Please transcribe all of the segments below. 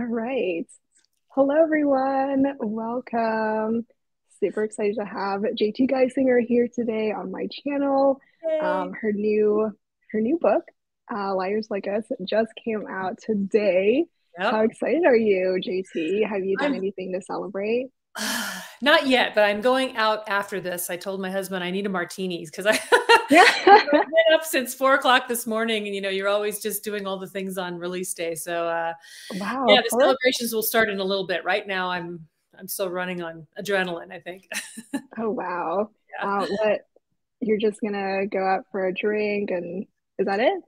All right. Hello, everyone. Welcome. Super excited to have JT Geissinger here today on my channel. Um, her new her new book, uh, Liars Like Us, just came out today. Yep. How excited are you, JT? Have you done I'm, anything to celebrate? Not yet, but I'm going out after this. I told my husband I need a martinis because I yeah. I've been up since four o'clock this morning, and you know you're always just doing all the things on release day. So uh, wow, yeah, the celebrations will start in a little bit. Right now, I'm I'm still running on adrenaline. I think. oh wow! Yeah. Uh, what you're just gonna go out for a drink, and is that it?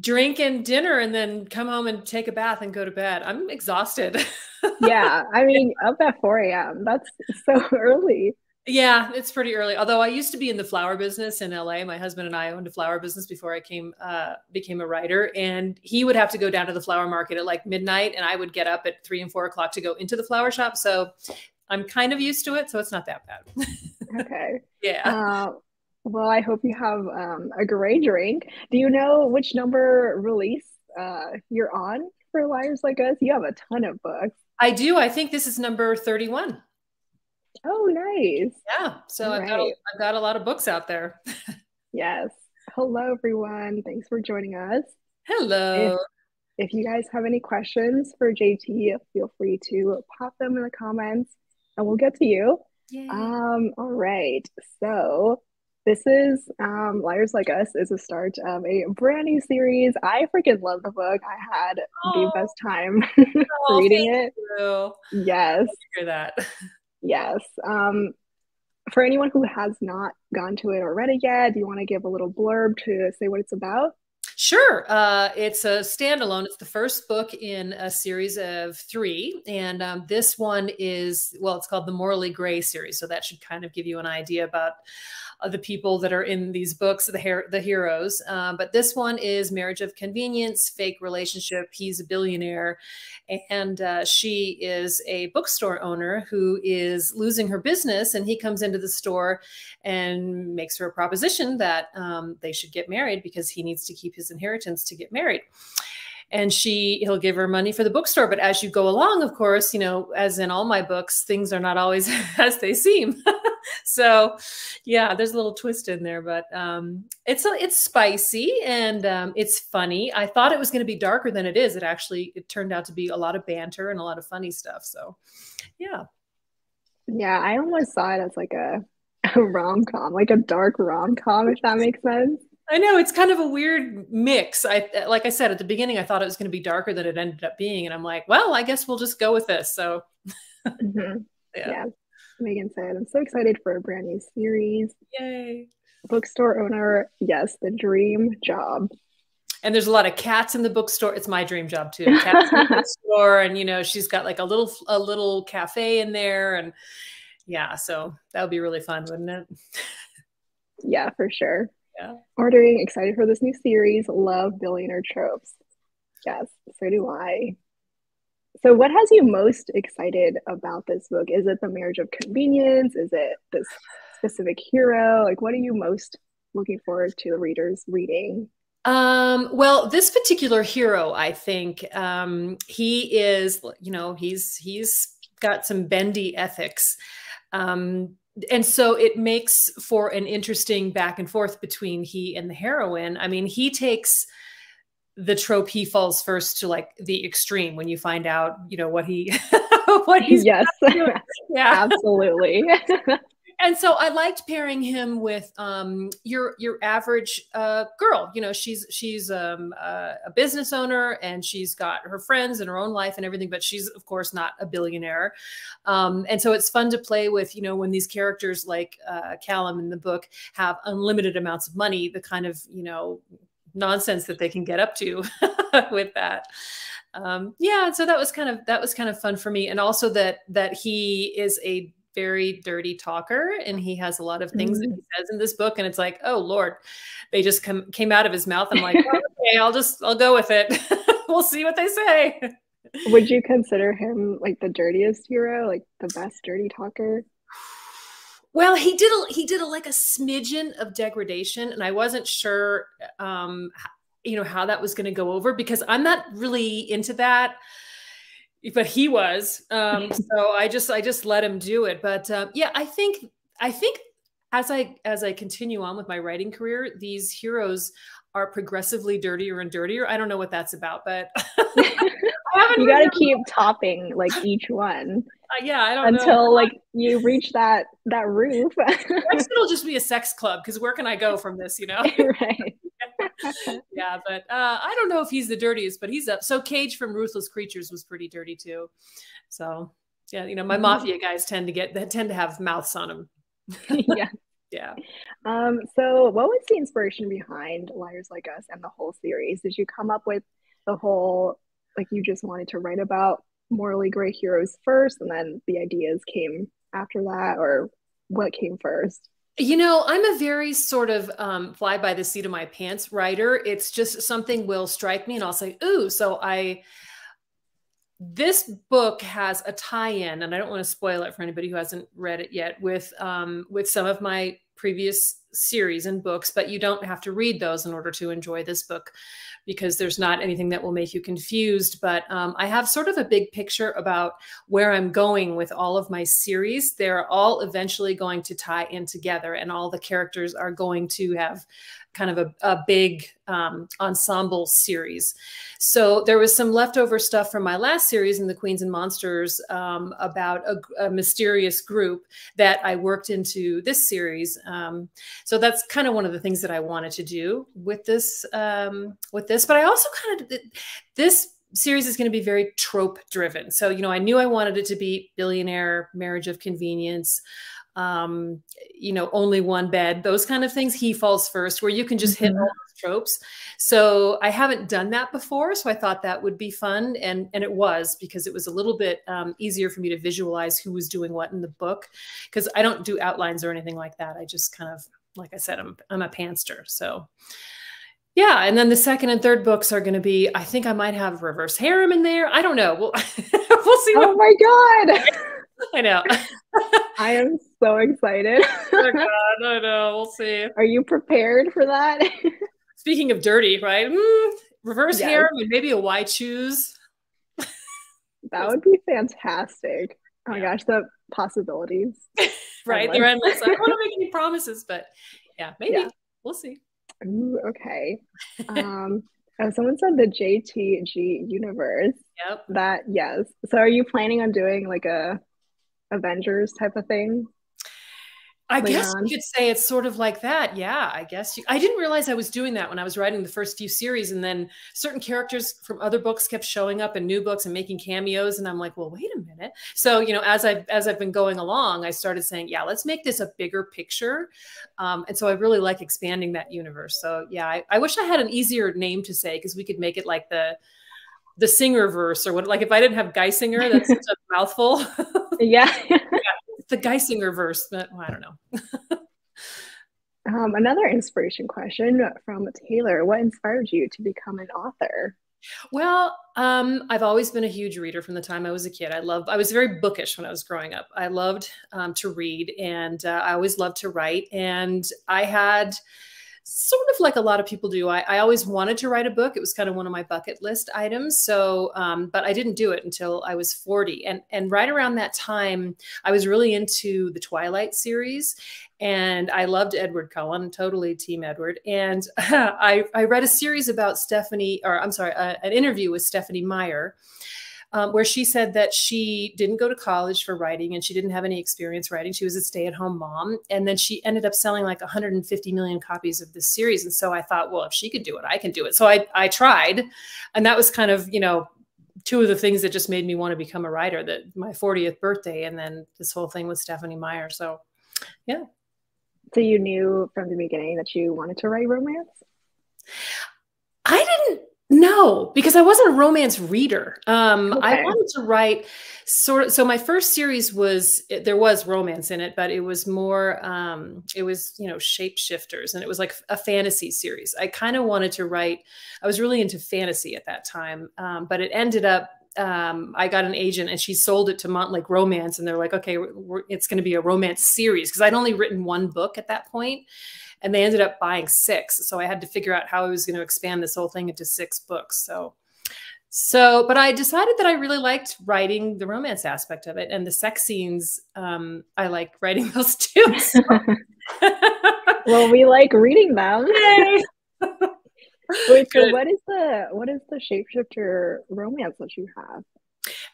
drink and dinner and then come home and take a bath and go to bed. I'm exhausted. yeah. I mean, up at 4 a.m. That's so early. Yeah, it's pretty early. Although I used to be in the flower business in LA. My husband and I owned a flower business before I came uh, became a writer. And he would have to go down to the flower market at like midnight, and I would get up at three and four o'clock to go into the flower shop. So I'm kind of used to it, so it's not that bad. okay. Yeah. Uh, well, I hope you have um, a great drink. Do you know which number release uh, you're on for Liars Like Us? You have a ton of books. I do. I think this is number 31. Oh, nice. Yeah. So I've, got a, I've got a lot of books out there. yes. Hello, everyone. Thanks for joining us. Hello. If, if you guys have any questions for JT, feel free to pop them in the comments and we'll get to you. Yay. Um, all right. So this is um, Liars Like Us is a start of a brand new series. I freaking love the book. I had oh. the best time oh, reading it. You. Yes. hear that. Yes. Um, for anyone who has not gone to it or read it yet, do you want to give a little blurb to say what it's about? Sure. Uh, it's a standalone. It's the first book in a series of three. And um, this one is, well, it's called the Morally Gray series. So that should kind of give you an idea about uh, the people that are in these books, the, her the heroes. Uh, but this one is Marriage of Convenience, Fake Relationship. He's a billionaire. And uh, she is a bookstore owner who is losing her business. And he comes into the store and makes her a proposition that um, they should get married because he needs to keep his inheritance to get married. And she he'll give her money for the bookstore. But as you go along of course you know as in all my books things are not always as they seem. So yeah there's a little twist in there but um it's a, it's spicy and um, it's funny. I thought it was going to be darker than it is. It actually it turned out to be a lot of banter and a lot of funny stuff. So yeah. Yeah i almost saw it as like a, a rom-com like a dark rom-com if that makes sense I know it's kind of a weird mix. I like I said at the beginning, I thought it was going to be darker than it ended up being, and I'm like, well, I guess we'll just go with this. So, mm-hmm. yeah. yeah. Megan said, I'm so excited for a brand new series. Yay. Bookstore owner, yes, the dream job. And there's a lot of cats in the bookstore. It's my dream job too. Cats in the bookstore, and you know, she's got like a little a little cafe in there, and yeah, so that would be really fun, wouldn't it? yeah, for sure. Yeah. Ordering, excited for this new series. Love billionaire tropes. Yes, so do I. So, what has you most excited about this book? Is it the marriage of convenience? Is it this specific hero? Like, what are you most looking forward to the readers reading? Um, well, this particular hero, I think, um, he is, you know, he's he's got some bendy ethics. Um, and so it makes for an interesting back and forth between he and the heroine. I mean, he takes the trope he falls first to like the extreme when you find out you know what he what he's yes. yeah. Absolutely and so i liked pairing him with um your your average uh girl. You know she's she's um uh, a business owner and she's got her friends and her own life and everything but she's of course not a billionaire. Um and so it's fun to play with you know when these characters like uh callum in the book have unlimited amounts of money the kind of you know nonsense that they can get up to with that. Um, yeah so that was kind of that was kind of fun for me. And also that that he is a very dirty talker and he has a lot of things mm-hmm. that he mm. says in this book and it's like oh lord they just come came out of his mouth i'm like oh, okay i'll just i'll go with it we'll see what they say would you consider him like the dirtiest hero like the best dirty talker well, he did a, he did a, like a smidgen of degradation, and I wasn't sure, um, you know, how that was going to go over because I'm not really into that. But he was. Um, so I just I just let him do it. But um, yeah, I think I think as I as I continue on with my writing career, these heroes are progressively dirtier and dirtier. I don't know what that's about, but you got to keep topping like each one. Uh, yeah, I don't until know. like you reach that that roof. Next, it'll just be a sex club because where can I go from this? You know, right? yeah, but uh, I don't know if he's the dirtiest, but he's up. So Cage from Ruthless Creatures was pretty dirty too. So yeah, you know, my mm-hmm. mafia guys tend to get they tend to have mouths on them. yeah. Yeah. Um, so what was the inspiration behind Liars Like Us and the whole series? Did you come up with the whole like you just wanted to write about morally gray heroes first and then the ideas came after that or what came first? You know, I'm a very sort of um, fly by the seat of my pants writer. It's just something will strike me and I'll say, ooh, so I this book has a tie-in, and I don't want to spoil it for anybody who hasn't read it yet, with um, with some of my previous series and books, but you don't have to read those in order to enjoy this book because there's not anything that will make you confused. But um, I have sort of a big picture about where I'm going with all of my series. They're all eventually going to tie in together, and all the characters are going to have kind of a, a big um, ensemble series. So there was some leftover stuff from my last series in the Queens and Monsters um, about a, a, mysterious group that I worked into this series. Um, so that's kind of one of the things that I wanted to do with this um, with this. But I also kind of this series is going to be very trope driven. So you know, I knew I wanted it to be billionaire marriage of convenience um, you know, only one bed, those kind of things. He falls first, where you can just hit mm -hmm. all those tropes. So I haven't done that before, so I thought that would be fun, and and it was because it was a little bit um, easier for me to visualize who was doing what in the book, because I don't do outlines or anything like that. I just kind of, like I said, I'm I'm a pantser. so. Yeah, and then the second and third books are going to be. I think I might have reverse harem in there. I don't know. We'll we'll see. oh my god! I know. I am so excited. oh God, I know. We'll see. Are you prepared for that? Speaking of dirty, right? Mm, reverse yes. hair and maybe a Y choose. that would be fantastic. Oh my gosh, the possibilities. Right, they're endless. I don't want to make any promises, but yeah, maybe yeah. we'll see. Ooh, okay. Um, oh, someone said the JTG universe. Yep. That yes. So, are you planning on doing like a Avengers type of thing? I guess you could say it's sort of like that. Yeah, I guess you, I didn't realize I was doing that when I was writing the first few series, and then certain characters from other books kept showing up in new books and making cameos, and I'm like, well, wait a minute. So you know, as I've as I've been going along, I started saying, yeah, let's make this a bigger picture, um, and so I really like expanding that universe. So yeah, I, I wish I had an easier name to say because we could make it like the the singer verse or what like if I didn't have Geissinger, that's such a mouthful. yeah. The Geissinger verse, but well, I don't know. um, another inspiration question from Taylor. What inspired you to become an author? Well, um, I've always been a huge reader from the time I was a kid. I love. I was very bookish when I was growing up. I loved um, to read, and uh, I always loved to write. And I had sort of like a lot of people do. I, I, always wanted to write a book. It was kind of one of my bucket list items. So, um, but I didn't do it until I was 40. And, and right around that time, I was really into the Twilight series and I loved Edward Cullen, totally team Edward. And I, I read a series about Stephanie, or I'm sorry, uh, an interview with Stephanie Meyer um, where she said that she didn't go to college for writing and she didn't have any experience writing. She was a stay at home mom. And then she ended up selling like 150 million copies of this series. And so I thought, well, if she could do it, I can do it. So I, I tried. And that was kind of, you know, two of the things that just made me want to become a writer that my 40th birthday and then this whole thing with Stephanie Meyer. So, yeah. So you knew from the beginning that you wanted to write romance? No, because I wasn't a romance reader. Um, okay. I wanted to write sort of. So my first series was there was romance in it, but it was more. Um, it was you know shapeshifters, and it was like a fantasy series. I kind of wanted to write. I was really into fantasy at that time, um, but it ended up um, I got an agent and she sold it to Montlake Romance, and they're like, okay, it's going to be a romance series because I'd only written one book at that point, and they ended up buying six. So I had to figure out how I was going to expand this whole thing into six books. So, So, but I decided that I really liked writing the romance aspect of it and the sex scenes. Um, I like writing those too. So. well, we like reading them. Wait, so what is the what is the shapeshifter romance that you have?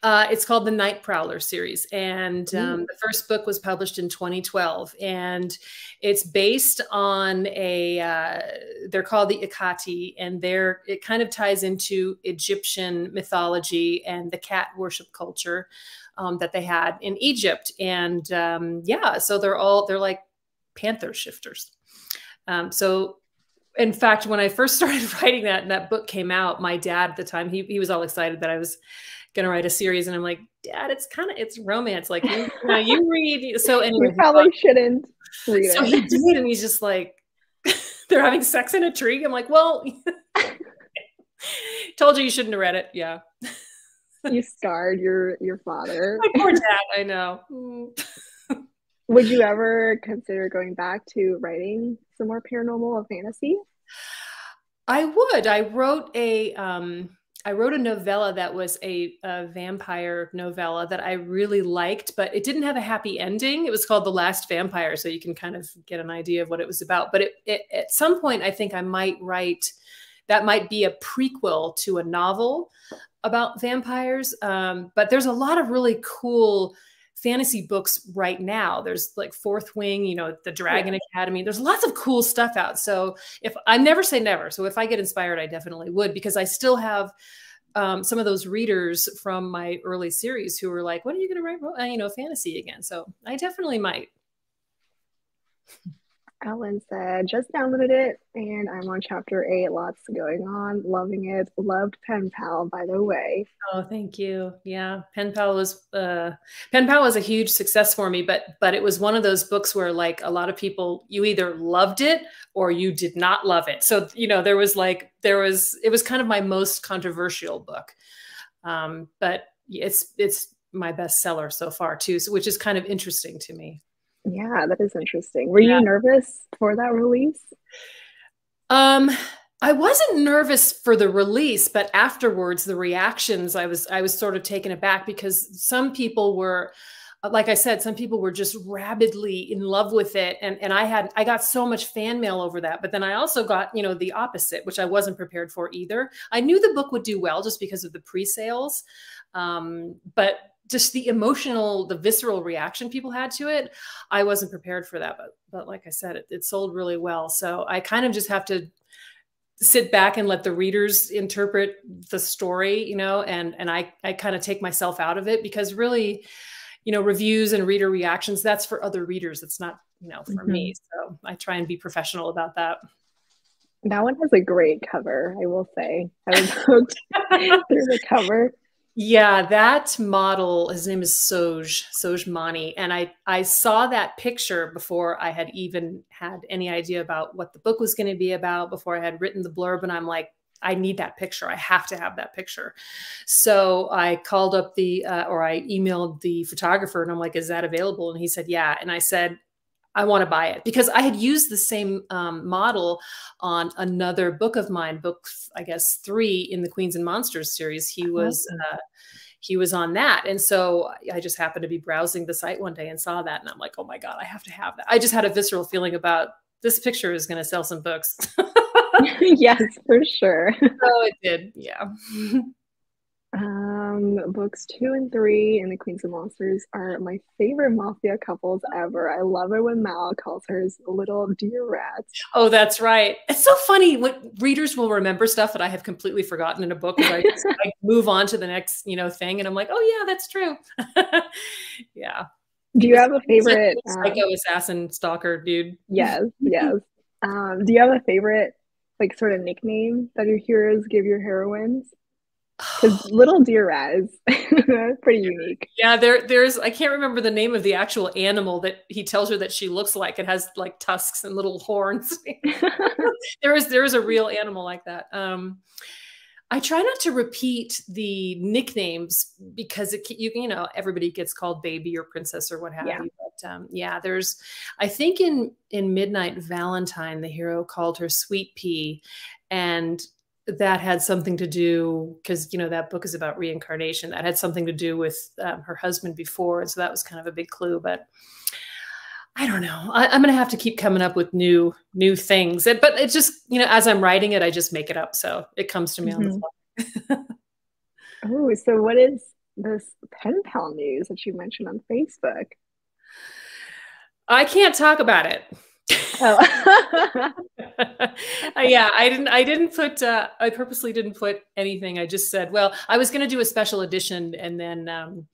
Uh, it's called the Night Prowler series, and um, the first book was published in 2012, and it's based on a. Uh, they're called the Ikati, and they're it kind of ties into Egyptian mythology and the cat worship culture um, that they had in Egypt, and um, yeah, so they're all they're like panther shifters. Um, so in fact, when I first started writing that and that book came out, my dad at the time, he, he was all excited that I was going to write a series. And I'm like, dad, it's kind of, it's romance. Like, you, you, know, you read. So anyway. You probably shouldn't read so it. he did. And he's just like, they're having sex in a tree. I'm like, well, told you you shouldn't have read it. Yeah. you scarred your, your father. My poor dad. I know. Would you ever consider going back to writing some more paranormal or fantasy? I would. I wrote a um I wrote a novella that was a, a, vampire novella that I really liked, but it didn't have a happy ending. It was called The Last Vampire, so you can kind of get an idea of what it was about. But it, it, at some point, I think I might write that might be a prequel to a novel about vampires. Um, but there's a lot of really cool fantasy books right now. There's like Fourth Wing, you know, the Dragon yeah. Academy. There's lots of cool stuff out. So if I never say never, so if I get inspired, I definitely would because I still have um, some of those readers from my early series who were like, "When are you going to write, uh, you know, fantasy again?" So I definitely might. Ellen said, just downloaded it and I'm on chapter eight. Lots going on. Loving it. Loved Pen Pal, by the way. Oh, thank you. Yeah. Pen Pal was uh Pen Pal was a huge success for me, but but it was one of those books where like a lot of people you either loved it or you did not love it. So, you know, there was like there was it was kind of my most controversial book. Um, but it's it's my bestseller so far too, so, which is kind of interesting to me. Yeah, that is interesting. Were yeah. you nervous for that release? Um, I wasn't nervous for the release, but afterwards, the reactions, I was I was sort of taken aback because some people were, like I said, some people were just rabidly in love with it, and and I had I got so much fan mail over that. But then I also got you know the opposite, which I wasn't prepared for either. I knew the book would do well just because of the pre-sales, um, but just the emotional, the visceral reaction people had to it, I wasn't prepared for that. But but like I said, it, it sold really well. So I kind of just have to sit back and let the readers interpret the story, you know, and and I I kind of take myself out of it because really, you know, reviews and reader reactions that's for other readers. It's not you know for mm -hmm. me. So I try and be professional about that. That one has a great cover, I will say. I was hooked through the cover. Yeah, that model, his name is Soj, Soj Mani. And I, I saw that picture before I had even had any idea about what the book was going to be about, before I had written the blurb. And I'm like, I need that picture. I have to have that picture. So I called up the, uh, or I emailed the photographer and I'm like, is that available? And he said, yeah. And I said, I want to buy it because I had used the same um, model on another book of mine, book I guess three in the Queens and Monsters series. He was uh, he was on that, and so I just happened to be browsing the site one day and saw that, and I'm like, oh my god, I have to have that. I just had a visceral feeling about this picture is going to sell some books. yes, for sure. So it did, yeah. Um, books two and three in the Queens and Monsters are my favorite mafia couples ever. I love it when Mal calls hers little dear rats. Oh, that's right. It's so funny what readers will remember stuff that I have completely forgotten in a book. I, I move on to the next, you know, thing, and I'm like, oh yeah, that's true. yeah. Do you have a favorite psycho um, assassin stalker dude? Yes, yes. um, do you have a favorite like sort of nickname that your heroes give your heroines? Because little deer raz, pretty unique. Yeah, there, there's I can't remember the name of the actual animal that he tells her that she looks like. It has like tusks and little horns. there is there is a real animal like that. Um, I try not to repeat the nicknames because it you you know everybody gets called baby or princess or what have yeah. you. But um, yeah, there's I think in in Midnight Valentine the hero called her Sweet Pea, and that had something to do because you know that book is about reincarnation that had something to do with um, her husband before and so that was kind of a big clue but i don't know I, am gonna have to keep coming up with new new things it, but it's just you know as i'm writing it i just make it up so it comes to me mm-hmm. on the mm-hmm. fly oh so what is this pen pal news that you mentioned on facebook i can't talk about it Oh. yeah, I didn't. I didn't put. Uh, I purposely didn't put anything. I just said, well, I was going to do a special edition, and then um,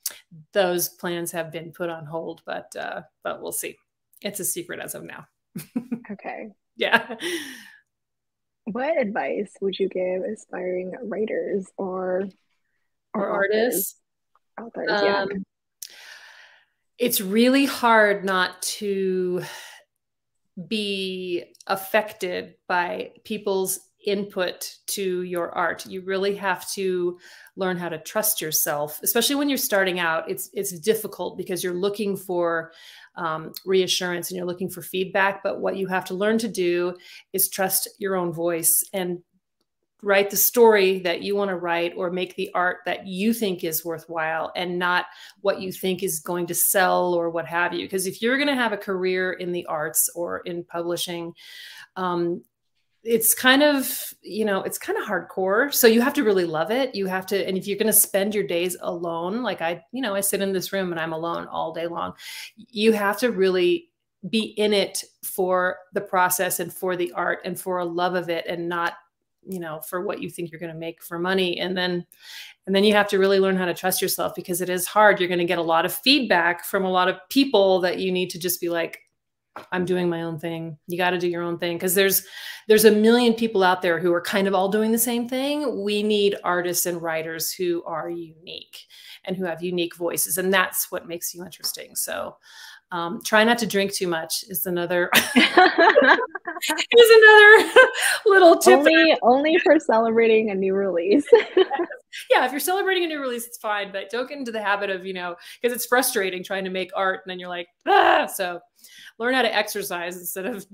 those plans have been put on hold. But uh, but we'll see. It's a secret as of now. okay. Yeah. What advice would you give aspiring writers or or, or artists? Authors, um, yeah. It's really hard not to be affected by people's input to your art. You really have to learn how to trust yourself, especially when you're starting out. It's it's difficult because you're looking for um, reassurance and you're looking for feedback. But what you have to learn to do is trust your own voice and write the story that you want to write or make the art that you think is worthwhile and not what you think is going to sell or what have you. Because if you're going to have a career in the arts or in publishing um, it's kind of you know it's kind of hardcore. So you have to really love it. You have to and if you're going to spend your days alone like i you know i sit in this room and i'm alone all day long you have to really be in it for the process and for the art and for a love of it and not you know for what you think you're going to make for money. And then and then you have to really learn how to trust yourself because it is hard. You're going to get a lot of feedback from a lot of people that you need to just be like i'm doing my own thing. You got to do your own thing. Because there's there's a million people out there who are kind of all doing the same thing. We need artists and writers who are unique and who have unique voices and that's what makes you interesting. So um, try not to drink too much is another is another little tip. Only, only for celebrating a new release. yeah, if you're celebrating a new release, it's fine, but don't get into the habit of you know because it's frustrating trying to make art and then you're like ah. So learn how to exercise instead of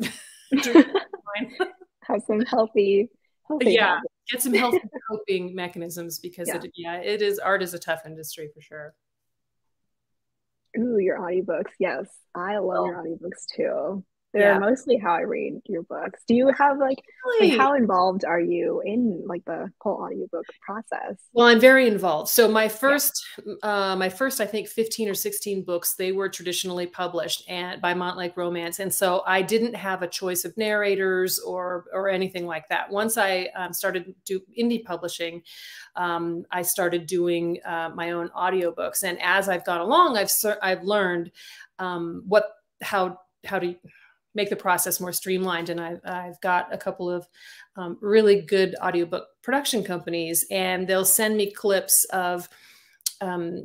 have some healthy. healthy yeah, habits. get some healthy coping mechanisms because yeah. it yeah it is art is a tough industry for sure. Ooh, your audiobooks. Yes, I love oh. your audiobooks too. They're yeah. mostly how I read your books. Do you have like, really? like, how involved are you in like the whole audiobook process? Well, I'm very involved. So my first, yeah. uh, my first, I think 15 or 16 books, they were traditionally published and by Montlake Romance. And so I didn't have a choice of narrators or, or anything like that. Once I um, started do indie publishing, um, I started doing uh, my own audiobooks. And as I've gone along, I've, I've learned um, what, how, how to, make the process more streamlined. And I've, I've got a couple of um, really good audiobook production companies, and they'll send me clips of um,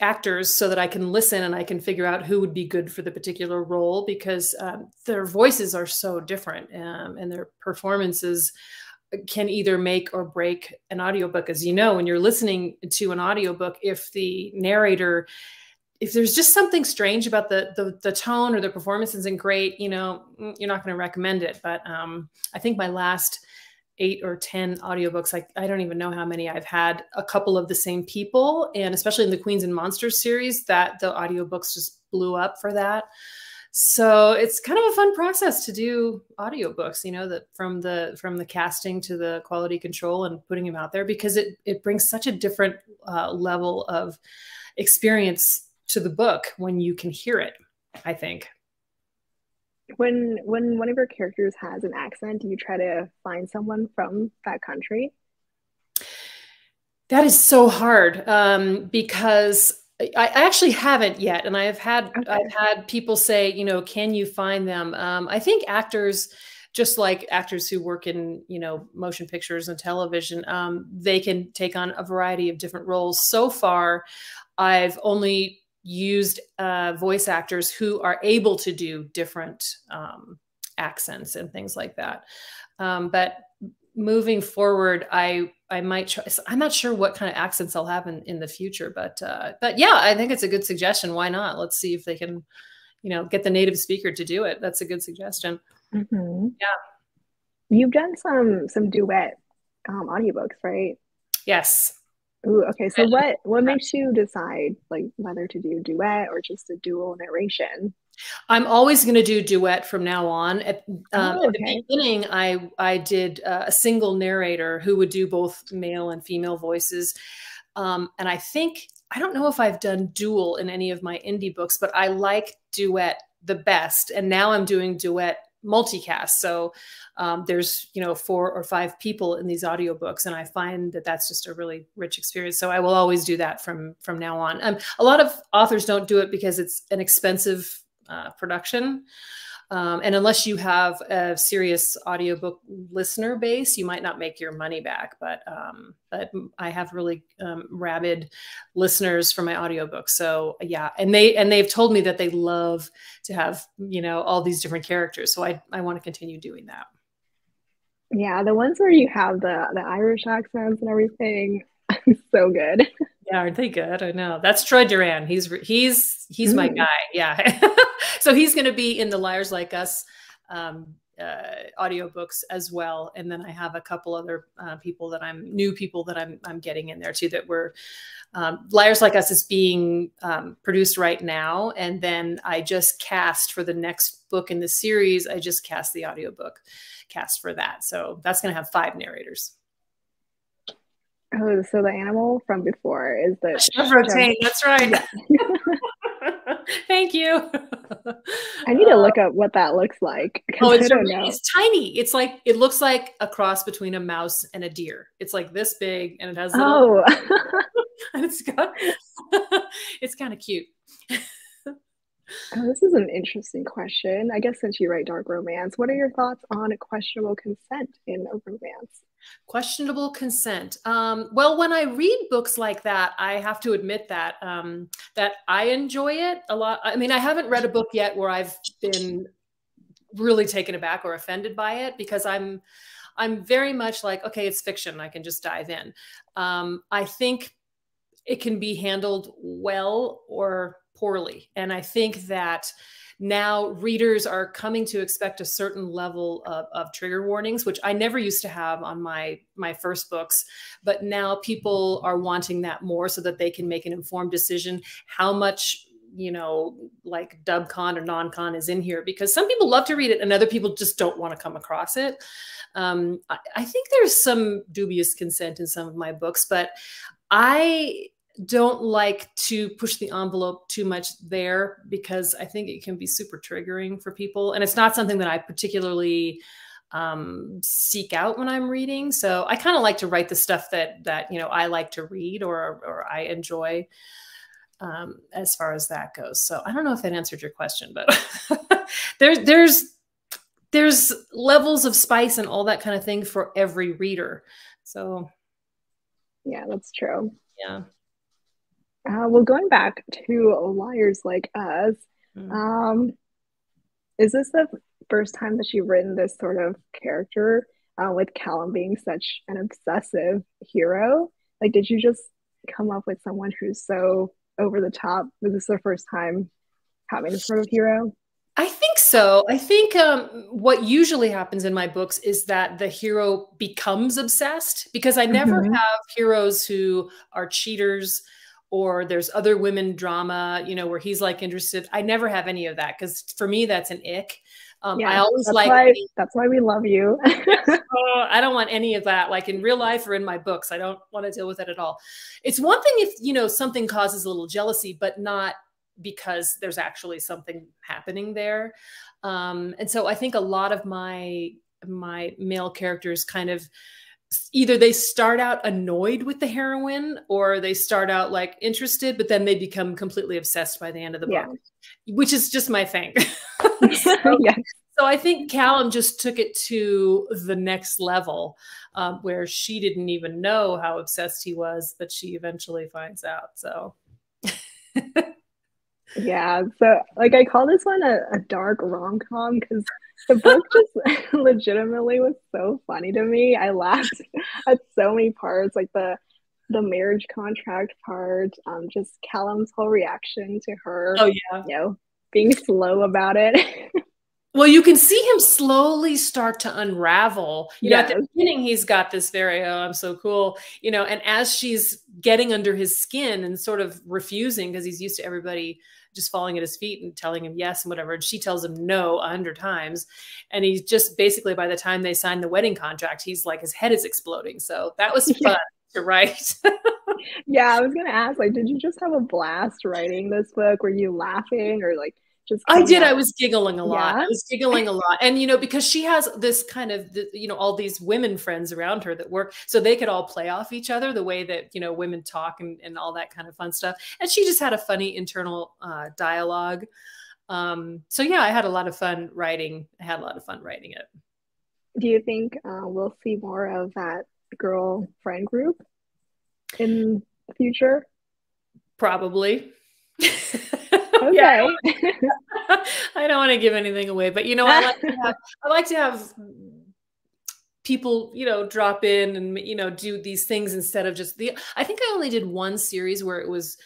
actors so that I can listen and I can figure out who would be good for the particular role because um, their voices are so different um, and their performances can either make or break an audiobook as you know when you're listening to an audiobook if the narrator if there's just something strange about the, the, the tone or the performance isn't great, you know, mm, you're not going to recommend it. But um, I think my last eight or 10 audiobooks, like I don't even know how many I've had a couple of the same people. And especially in the Queens and Monsters series that the audiobooks just blew up for that. So it's kind of a fun process to do audiobooks, you know, that from the from the casting to the quality control and putting them out there because it it brings such a different uh, level of experience to the book when you can hear it i think when when one of your characters has an accent do you try to find someone from that country that is so hard um, because I actually haven't yet, and I have had okay. I've had people say, you know, can you find them? Um, I think actors, just like actors who work in you know motion pictures and television, um, they can take on a variety of different roles. So far, I've only used uh, voice actors who are able to do different um, accents and things like that. Um, but moving forward, I I might try. I'm not sure what kind of accents I'll have in, in the future, but uh, but yeah, I think it's a good suggestion. Why not? Let's see if they can, you know, get the native speaker to do it. That's a good suggestion. Mm-hmm. Yeah, you've done some some duet um, audiobooks, right? Yes. Ooh, okay. So what what makes you decide like whether to do duet or just a dual narration? I'm always going to do duet from now on. At, um, oh, okay. at the beginning, I I did uh, a single narrator who would do both male and female voices, um, and I think I don't know if I've done dual in any of my indie books, but I like duet the best. And now I'm doing duet multicast. So um, there's you know four or five people in these audiobooks, and I find that that's just a really rich experience. So I will always do that from from now on. Um, a lot of authors don't do it because it's an expensive uh, production. Um, and unless you have a serious audiobook listener base, you might not make your money back. But um, but I have really um, rabid listeners for my audiobook. So yeah, and they and they've told me that they love to have you know all these different characters. So I I want to continue doing that. Yeah, the ones where you have the the Irish accents and everything, so good. Yeah, aren't they good? I know. That's Troy Duran. He's he's he's mm. my guy. Yeah. so he's going to be in the Liars Like Us um, uh, audiobooks as well. And then I have a couple other uh, people that I'm new people that I'm I'm getting in there too. That were um, Liars Like Us is being um, produced right now, and then I just cast for the next book in the series. I just cast the audiobook cast for that. So that's going to have five narrators. Oh, so the animal from before is the chevrotain. That's right. Yeah. Thank you. I need to look uh, up what that looks like. Oh, it's, it's tiny. It's like it looks like a cross between a mouse and a deer. It's like this big, and it has. Little, oh, and it's got. it's kind of cute. Oh, this is an interesting question. I guess since you write dark romance, what are your thoughts on questionable consent in a romance? Questionable consent. Um, well, when I read books like that, I have to admit that um, that I enjoy it a lot. I mean, I haven't read a book yet where I've been really taken aback or offended by it because I'm I'm very much like, okay, it's fiction. I can just dive in. Um, I think it can be handled well or poorly, and I think that now readers are coming to expect a certain level of, of, trigger warnings which i never used to have on my my first books. But now people are wanting that more so that they can make an informed decision how much you know like dub con or non con is in here because some people love to read it and other people just don't want to come across it. Um, I, I think there's some dubious consent in some of my books but i don't like to push the envelope too much there because I think it can be super triggering for people. And it's not something that I particularly um, seek out when I'm reading. So I kind of like to write the stuff that that you know I like to read or or I enjoy um, as far as that goes. So I don't know if that answered your question, but there's there's there's levels of spice and all that kind of thing for every reader. So yeah, that's true. Yeah. Uh, well, going back to liars like us, mm. um, is this the first time that you've written this sort of character uh, with Callum being such an obsessive hero? Like, did you just come up with someone who's so over the top? Was this the first time having this sort of hero? I think so. I think um, what usually happens in my books is that the hero becomes obsessed because I never mm -hmm. have heroes who are cheaters or there's other women drama, you know, where he's like interested. I never have any of that because for me, that's an ick. Um, yeah, I always that's like. Why, that's why we love you. oh, I don't want any of that, like in real life or in my books. I don't want to deal with it at all. It's one thing if you know something causes a little jealousy, but not because there's actually something happening there. Um, and so I think a lot of my my male characters kind of either they start out annoyed with the heroine or they start out like interested but then they become completely obsessed by the end of the book yeah. which is just my thing so, yeah. so i think callum just took it to the next level um, where she didn't even know how obsessed he was but she eventually finds out so yeah so like i call this one a, a dark rom-com because the book just legitimately was so funny to me. I laughed at so many parts, like the the marriage contract part, um, just Callum's whole reaction to her. Oh yeah, you know, being slow about it. well, you can see him slowly start to unravel. You yes. know, at the beginning, he's got this very, oh, I'm so cool, you know, and as she's getting under his skin and sort of refusing because he's used to everybody just falling at his feet and telling him yes and whatever. And she tells him no a hundred times. And he's just basically by the time they sign the wedding contract, he's like his head is exploding. So that was fun yeah. to write. yeah, I was gonna ask, like, did you just have a blast writing this book? Were you laughing or like I did. Out. I was giggling a lot. Yeah. I was giggling a lot. And, you know, because she has this kind of, you know, all these women friends around her that work, so they could all play off each other the way that, you know, women talk and, and all that kind of fun stuff. And she just had a funny internal uh, dialogue. Um, so, yeah, I had a lot of fun writing. I had a lot of fun writing it. Do you think uh, we'll see more of that girl friend group in the future? Probably. Okay. Yeah, I don't want to give anything away, but you know, I like to have I like to have people, you know, drop in and you know do these things instead of just the. I think I only did one series where it was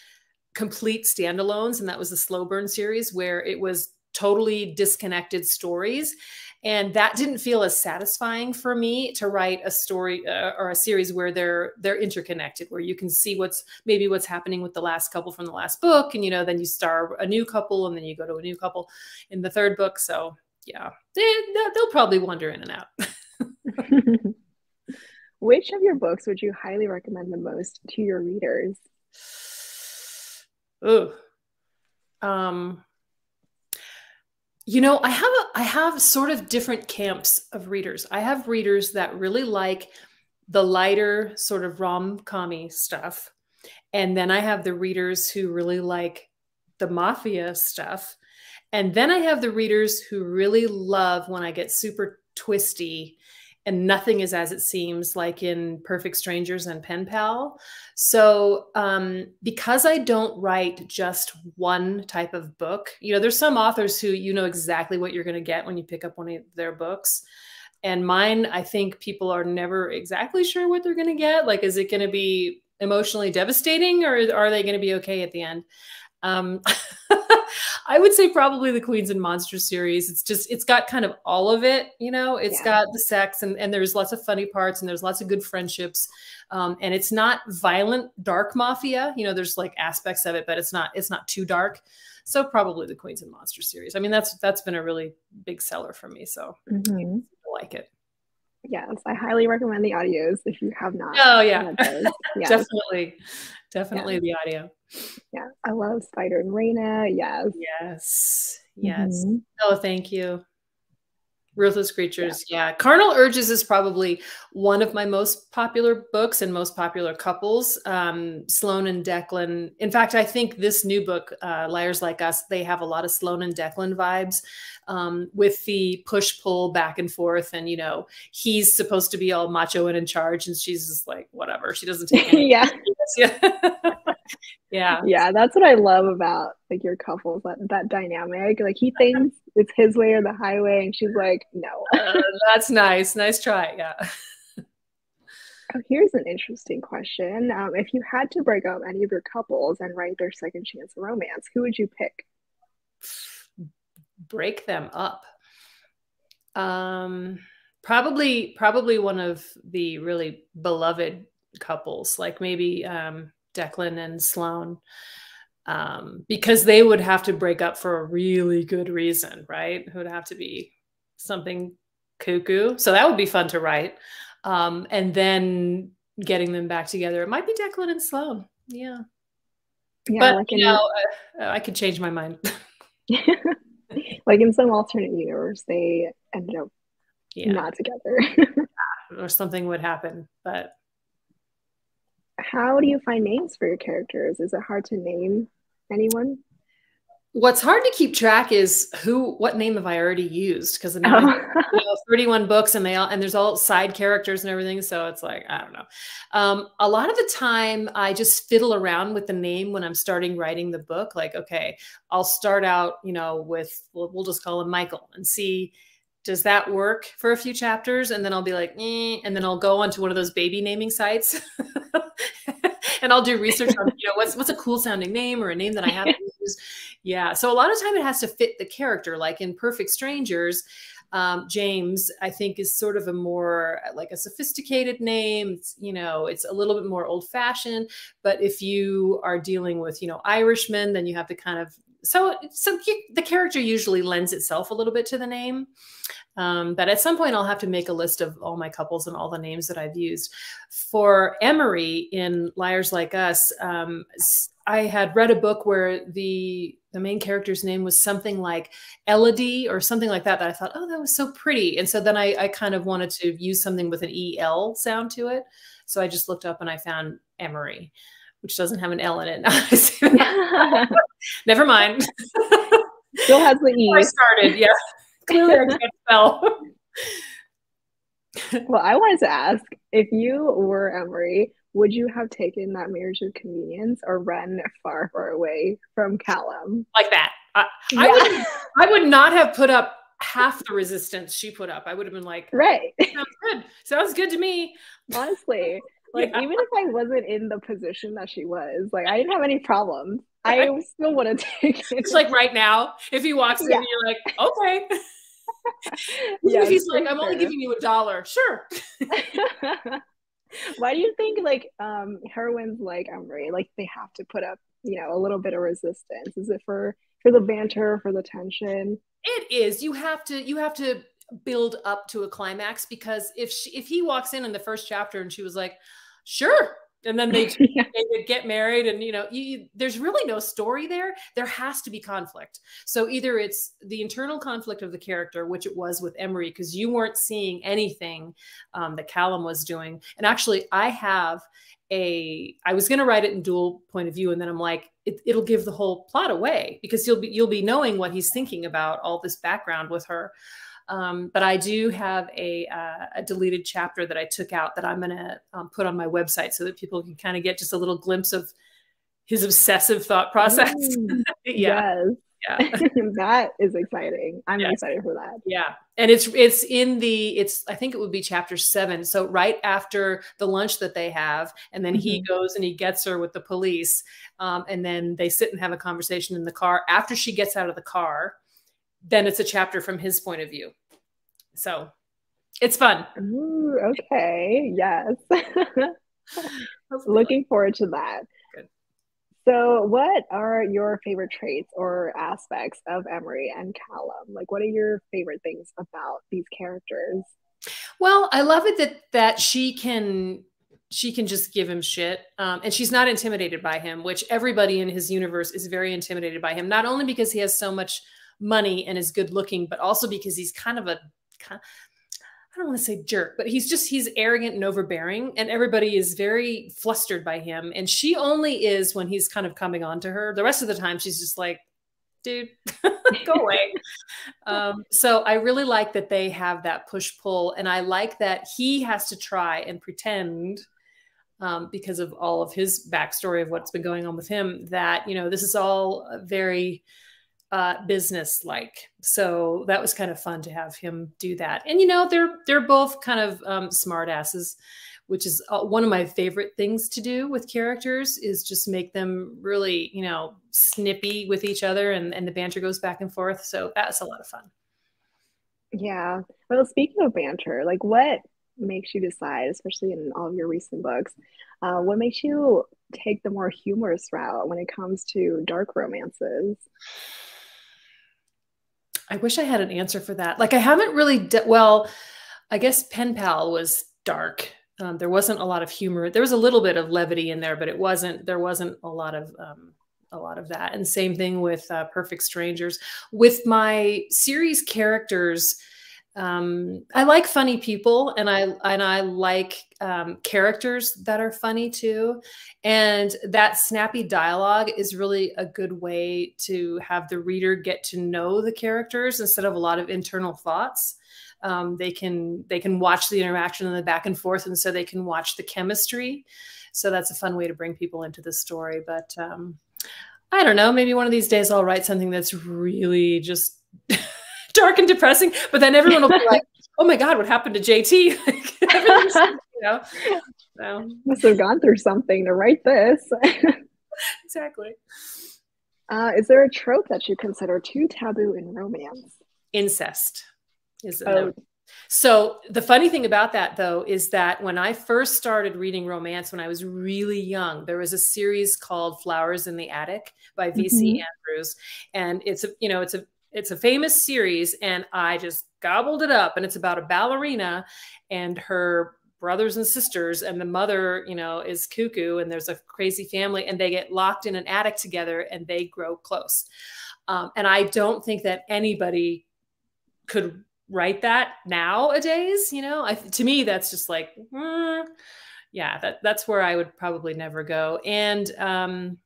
complete standalones, and that was the slow burn series where it was totally disconnected stories and that didn't feel as satisfying for me to write a story uh, or a series where they're they're interconnected where you can see what's maybe what's happening with the last couple from the last book and you know then you star a new couple and then you go to a new couple in the third book. So yeah they, they'll probably wander in and out. Which of your books would you highly recommend the most to your readers? Oh um you know, I have a, I have sort of different camps of readers. I have readers that really like the lighter sort of rom-commy stuff. And then I have the readers who really like the mafia stuff. And then I have the readers who really love when I get super twisty and nothing is as it seems like in perfect strangers and pen pal. So um, because i don't write just one type of book you know there's some authors who you know exactly what you're going to get when you pick up one of their books. And mine i think people are never exactly sure what they're going to get like is it going to be emotionally devastating or are they going to be okay at the end? Um, I would say probably the Queens and Monsters series. It's just it's got kind of all of it, you know. It's yeah. got the sex and and there's lots of funny parts and there's lots of good friendships. Um, and it's not violent, dark mafia. You know, there's like aspects of it, but it's not it's not too dark. So probably the Queens and Monsters series. I mean, that's that's been a really big seller for me. So mm -hmm. I like it. Yes, I highly recommend the audios if you have not. Oh yeah, yes. definitely, definitely yeah. the audio. Yeah, I love Spider and Raina. Yes, yes, yes. Mm -hmm. Oh, thank you. Ruthless Creatures, yeah. yeah. Carnal Urges is probably one of my most popular books and most popular couples. Um, Sloane and Declan. In fact, I think this new book, uh, Liars Like Us, they have a lot of Sloane and Declan vibes um, with the push pull back and forth. And, you know, he's supposed to be all macho and in charge, and she's just like, whatever. She doesn't take yeah. yeah. yeah. Yeah. That's what I love about like your couples, that, that dynamic. Like he thinks it's his way or the highway. And she's like, no. uh, that's nice. Nice try. Yeah. Oh, here's an interesting question. Um, if you had to break up any of your couples and write their second chance romance, who would you pick? Break them up. Um, probably, probably one of the really beloved couples, like maybe um, Declan and Sloane um, because they would have to break up for a really good reason, right? It would have to be something cuckoo. So that would be fun to write. Um, and then getting them back together. It might be Declan and Sloane. Yeah. Yeah, but like you know, uh, I could change my mind. like in some alternate universe, they ended up yeah. not together. or something would happen. But how do you find names for your characters? Is it hard to name anyone? What's hard to keep track is who, what name have I already used? Because I mean, oh. you know, 31 books and they all, and there's all side characters and everything. So it's like, I don't know. Um, a lot of the time I just fiddle around with the name when I'm starting writing the book. Like, okay, I'll start out, you know, with, we'll, we'll just call him Michael and see, does that work for a few chapters? And then I'll be like, eh, and then I'll go onto one of those baby naming sites and I'll do research on, you know, what's what's a cool sounding name or a name that I haven't used, Yeah. So a lot of time it has to fit the character. Like in Perfect Strangers, um, James, I think, is sort of a more like a sophisticated name. It's, you know, it's a little bit more old fashioned. But if you are dealing with, you know, Irishmen, then you have to kind of so so the character usually lends itself a little bit to the name um, but at some point i'll have to make a list of all my couples and all the names that i've used for emery in liars like us um, i had read a book where the the main character's name was something like Elodie or something like that that I thought, oh, that was so pretty. And so then I, I kind of wanted to use something with an EL sound to it. So I just looked up and I found Emery, which doesn't have an L in it. Never mind. Still has the E. I started, yeah. Clearly I can't spell. well, I wanted to ask if you were Emery, would you have taken that marriage of convenience or run far, far away from Callum? Like that. I, yeah. I, would, I would not have put up half the resistance she put up. I would have been like, right. Sounds good. Sounds good to me. Honestly. Like yeah. even if I wasn't in the position that she was, like I didn't have any problems. I still would have taken It's like right now, if he walks in, yeah. you're like, okay. yeah, if he's like, I'm only giving you a dollar, sure. Why do you think like um heroines like Emery, like they have to put up, you know, a little bit of resistance? Is it for for the banter, for the tension? It is. You have to you have to build up to a climax because if she, if he walks in in the first chapter and she was like, "Sure, and then they, yeah. they get married and you know you, there's really no story there. There has to be conflict. So either it's the internal conflict of the character which it was with emery because you weren't seeing anything um, that callum was doing. And actually i have a i was going to write it in dual point of view and then i'm like it, it'll give the whole plot away because you'll be you'll be knowing what he's thinking about all this background with her um, but I do have a, uh, a, deleted chapter that I took out that I'm going to um, put on my website so that people can kind of get just a little glimpse of his obsessive thought process. Mm, yeah. Yes. Yeah. that is exciting. I'm yes. excited for that. Yeah. And it's it's in the it's I think it would be chapter 7. So right after the lunch that they have and then mm -hmm. he mm-hmm. goes and he gets her with the police um, and then they sit and have a conversation in the car after she gets out of the car then it's a chapter from his point of view. So it's fun. Ooh, okay. Yes. Looking forward to that. Good. So, what are your favorite traits or aspects of Emery and Callum? Like, what are your favorite things about these characters? Well, I love it that that she can she can just give him shit um, and she's not intimidated by him which everybody in his universe is very intimidated by him not only because he has so much money and is good looking, but also because he's kind of a kind of, I don't want to say jerk, but he's just he's arrogant and overbearing, and everybody is very flustered by him. And she only is when he's kind of coming on to her. The rest of the time, she's just like, dude, go away. um, so I really like that they have that push pull, and I like that he has to try and pretend. Um, because of all of his backstory of what's been going on with him, that you know this is all very uh, business like. So that was kind of fun to have him do that. And you know, they're they're both kind of um, smart asses, which is uh, one of my favorite things to do with characters is just make them really you know snippy with each other, and and the banter goes back and forth. So that's a lot of fun. Yeah. Well, speaking of banter, like what makes you decide, especially in all of your recent books, uh, what makes you take the more humorous route when it comes to dark romances? I wish I had an answer for that. Like I haven't really well, I guess Pen Pal was dark. Um, there wasn't a lot of humor. There was a little bit of levity in there, but it wasn't. There wasn't a lot of um, a lot of that. And same thing with uh, Perfect Strangers. With my series characters, um, I like funny people, and I and I like um, characters that are funny too. And that snappy dialogue is really a good way to have the reader get to know the characters instead of a lot of internal thoughts. Um, they can they can watch the interaction and the back and forth, and so they can watch the chemistry. So that's a fun way to bring people into the story. But um, I don't know. Maybe one of these days I'll write something that's really just. dark and depressing. But then everyone will be like, "Oh my god, what happened to JT?" you know, so. must have gone through something to write this. exactly. Uh, is there a trope that you consider too taboo in romance? Incest is oh. So the funny thing about that though is that when I first started reading romance when I was really young, there was a series called Flowers in the Attic by VC mm -hmm. Andrews and it's a you know it's a it's a famous series and I just gobbled it up and it's about a ballerina and her brothers and sisters and the mother you know is cuckoo and there's a crazy family and they get locked in an attic together and they grow close. Um, and i don't think that anybody could write that nowadays you know? I, to me that's just like mm, yeah that that's where i would probably never go. And um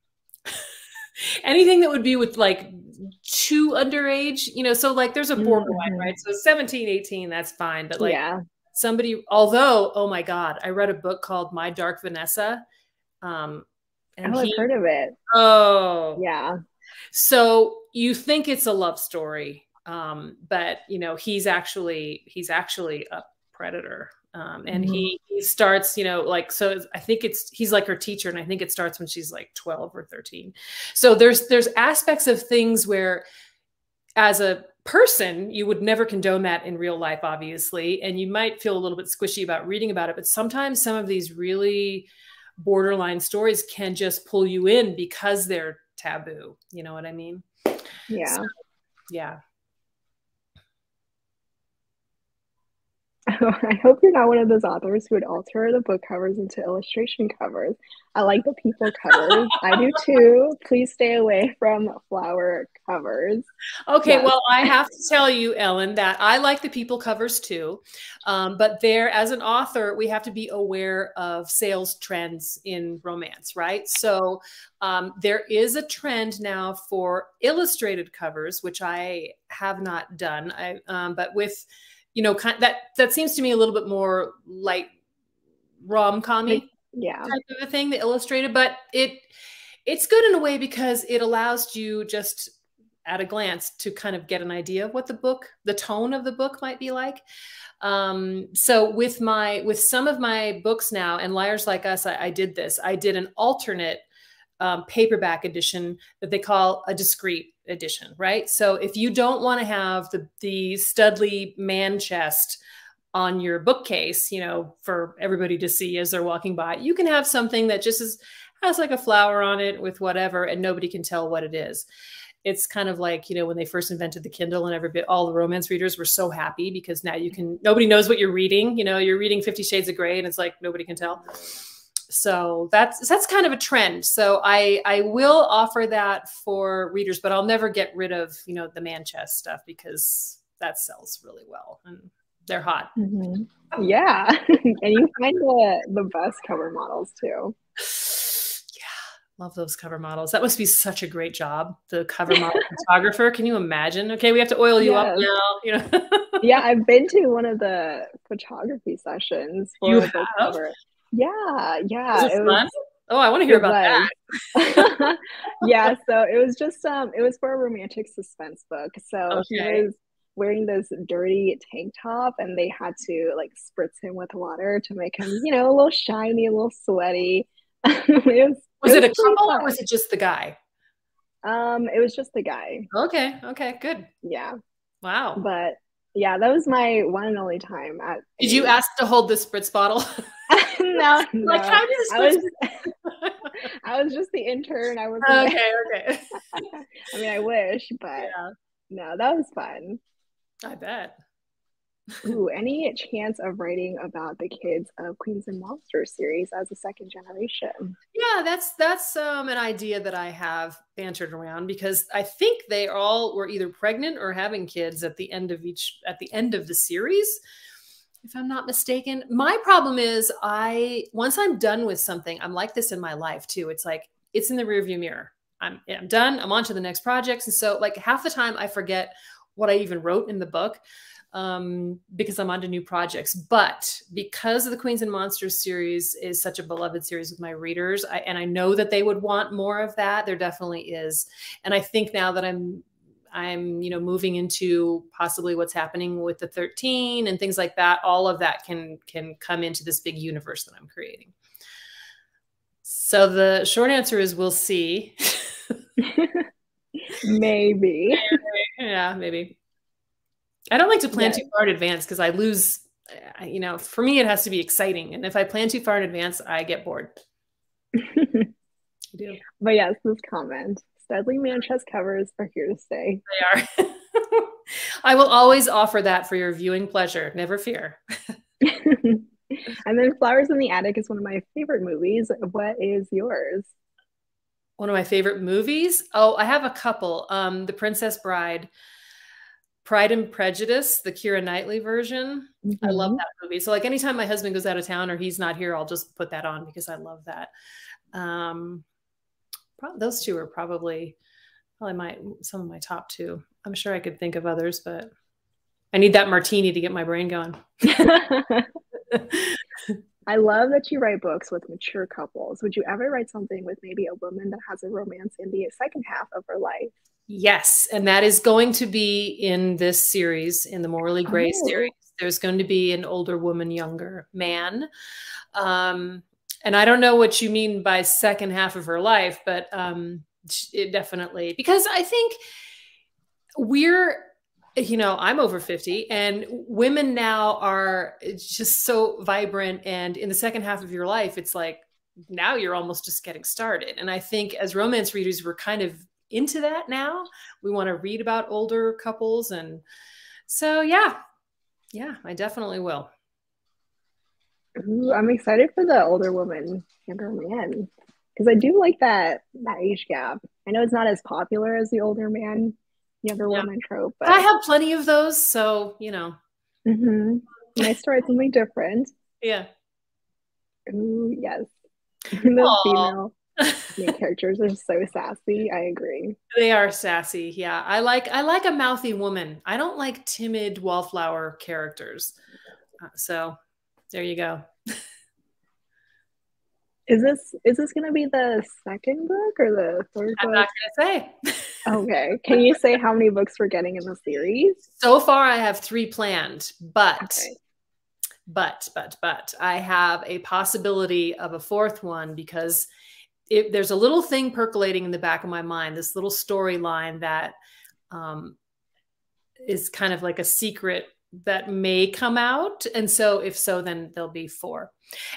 anything that would be with like too underage you know so like there's a borderline mm-hmm. right? So 17 18 that's fine but like yeah. somebody although oh my god i read a book called my dark vanessa um and oh, he, i've heard of it. Oh. Yeah. So you think it's a love story um but you know he's actually he's actually a predator um, and mm-hmm. he, he starts you know like so i think it's he's like her teacher and i think it starts when she's like 12 or 13 so there's there's aspects of things where as a person, you would never condone that in real life, obviously. And you might feel a little bit squishy about reading about it. But sometimes some of these really borderline stories can just pull you in because they're taboo. You know what I mean? Yeah. So, yeah. I hope you're not one of those authors who would alter the book covers into illustration covers. I like the people covers. I do too. Please stay away from flower covers. Okay, yes. well, I have to tell you, Ellen, that I like the people covers too. Um, but there, as an author, we have to be aware of sales trends in romance, right? So um, there is a trend now for illustrated covers, which I have not done. I, um, but with you know, kind that that seems to me a little bit more like rom commy yeah type of a thing, the illustrated, but it it's good in a way because it allows you just at a glance to kind of get an idea of what the book, the tone of the book might be like. Um, so with my with some of my books now, and Liars Like Us, I, I did this. I did an alternate um, paperback edition that they call a discreet edition, right? So if you don't want to have the the Studley man chest on your bookcase, you know, for everybody to see as they're walking by, you can have something that just is has like a flower on it with whatever, and nobody can tell what it is. It's kind of like you know when they first invented the Kindle, and every all the romance readers were so happy because now you can nobody knows what you're reading. You know, you're reading Fifty Shades of Grey, and it's like nobody can tell so that's that's kind of a trend. So i i will offer that for readers but i'll never get rid of you know the man chest stuff because that sells really well and they're hot. Mm-hmm. yeah. And you find the the best cover models too. Yeah. Love those cover models. That must be such a great job the cover model photographer. Can you imagine? Okay we have to oil you yes. up now you know. Yeah i've been to one of the photography sessions for you the cover yeah, yeah. it was, oh, I want to hear about was. that. yeah, so it was just um it was for a romantic suspense book. So okay. he was wearing this dirty tank top and they had to like spritz him with water to make him, you know, a little shiny, a little sweaty. it was, was it, it was a couple or was it just the guy? Um, it was just the guy. Okay, okay, good. Yeah. Wow. But yeah, that was my one and only time at. Did you ask to hold the spritz bottle? no, no. Like how did I was, I was just the intern. I was okay. Okay. I mean, I wish, but yeah. no, that was fun. I bet. Ooh, any chance of writing about the kids of Queens and Monsters series as a second generation? Yeah, that's that's um, an idea that I have bantered around because I think they all were either pregnant or having kids at the end of each at the end of the series, if I'm not mistaken. My problem is I once I'm done with something, I'm like this in my life too. It's like it's in the rearview mirror. I'm I'm done. I'm on to the next projects, and so like half the time I forget what I even wrote in the book um, because I'm onto new projects. But because the Queens and Monsters series is such a beloved series with my readers, I, and I know that they would want more of that, there definitely is. And I think now that I'm I'm, you know, moving into possibly what's happening with the 13 and things like that. All of that can can come into this big universe that I'm creating. So the short answer is we'll see. maybe. Yeah, maybe. I don't like to plan too far in advance because I lose. You know, for me, it has to be exciting, and if I plan too far in advance, I get bored. I do. But yes, this comment: Studley Manchest covers are here to stay. They are. I will always offer that for your viewing pleasure. Never fear. and then Flowers in the Attic is one of my favorite movies. What is yours? One of my favorite movies? Oh, I have a couple. Um, The Princess Bride, Pride and Prejudice, the Keira Knightley version. Mm-hmm. I love mm-hmm. that movie. So like anytime my husband goes out of town or he's not here, I'll just put that on because I love that. Um, those two are probably probably my some of my top two. I'm sure I could think of others, but I need that martini to get my brain going. I love that you write books with mature couples. Would you ever write something with maybe a woman that has a romance in the second half of her life? Yes, and that is going to be in this series, in the Morally Gray oh. series. There's going to be an older woman, younger man. Um, and I don't know what you mean by second half of her life, but um, it definitely because I think we're you know i'm over 50 and women now are just so vibrant and in the second half of your life it's like now you're almost just getting started and i think as romance readers we're kind of into that now we want to read about older couples and so yeah yeah i definitely will Ooh, i'm excited for the older woman younger man because i do like that that age gap i know it's not as popular as the older man younger yeah. woman trope. But I have plenty of those, so you know. Mm-hmm. Nice to write something different. Yeah. Ooh, yes. the female main characters are so sassy. I agree. They are sassy. Yeah, I like I like a mouthy woman. I don't like timid wallflower characters. Uh, so there you go. Is this is this going to be the second book or the third I'm book? not going to say. okay. Can you say how many books we're getting in the series? So far, I have three planned, but. Okay. But, but, but I have a possibility of a fourth one because it, there's a little thing percolating in the back of my mind, this little storyline that um, is kind of like a secret that may come out. And so if so then there'll be four.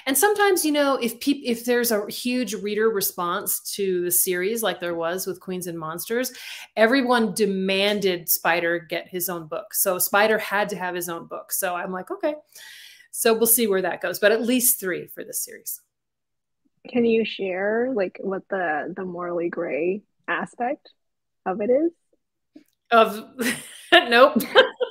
And sometimes you know if people if there's a huge reader response to the series like there was with queens and monsters everyone demanded spider get his own book. So spider had to have his own book. So i'm like okay. So we'll see where that goes but at least three for this series can you share like what the the morally gray aspect of it is of nope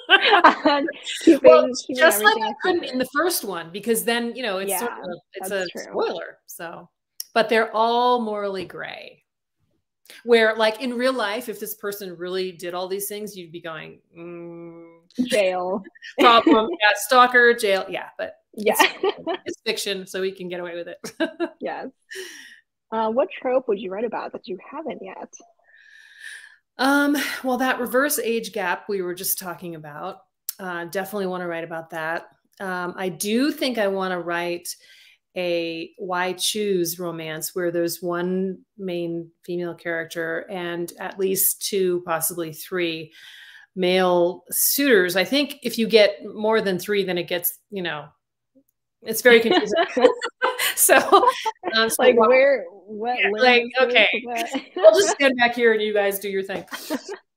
keeping, well, keeping just like I couldn't in the first one because then you know it's yeah, sort of it's a true. spoiler. So, but they're all morally gray. Where like in real life, if this person really did all these things, you'd be going mm, jail problem. yeah, stalker, jail. Yeah, but yeah, it's, it's fiction, so we can get away with it. yes. Uh, what trope would you write about that you haven't yet? Um, well, that reverse age gap we were just talking about, uh, definitely want to write about that. Um, I do think I want to write a why choose romance where there's one main female character and at least two, possibly three male suitors. I think if you get more than three, then it gets, you know, it's very confusing. so, um, so like where what yeah, like okay. i'll just stand back here and you guys do your thing.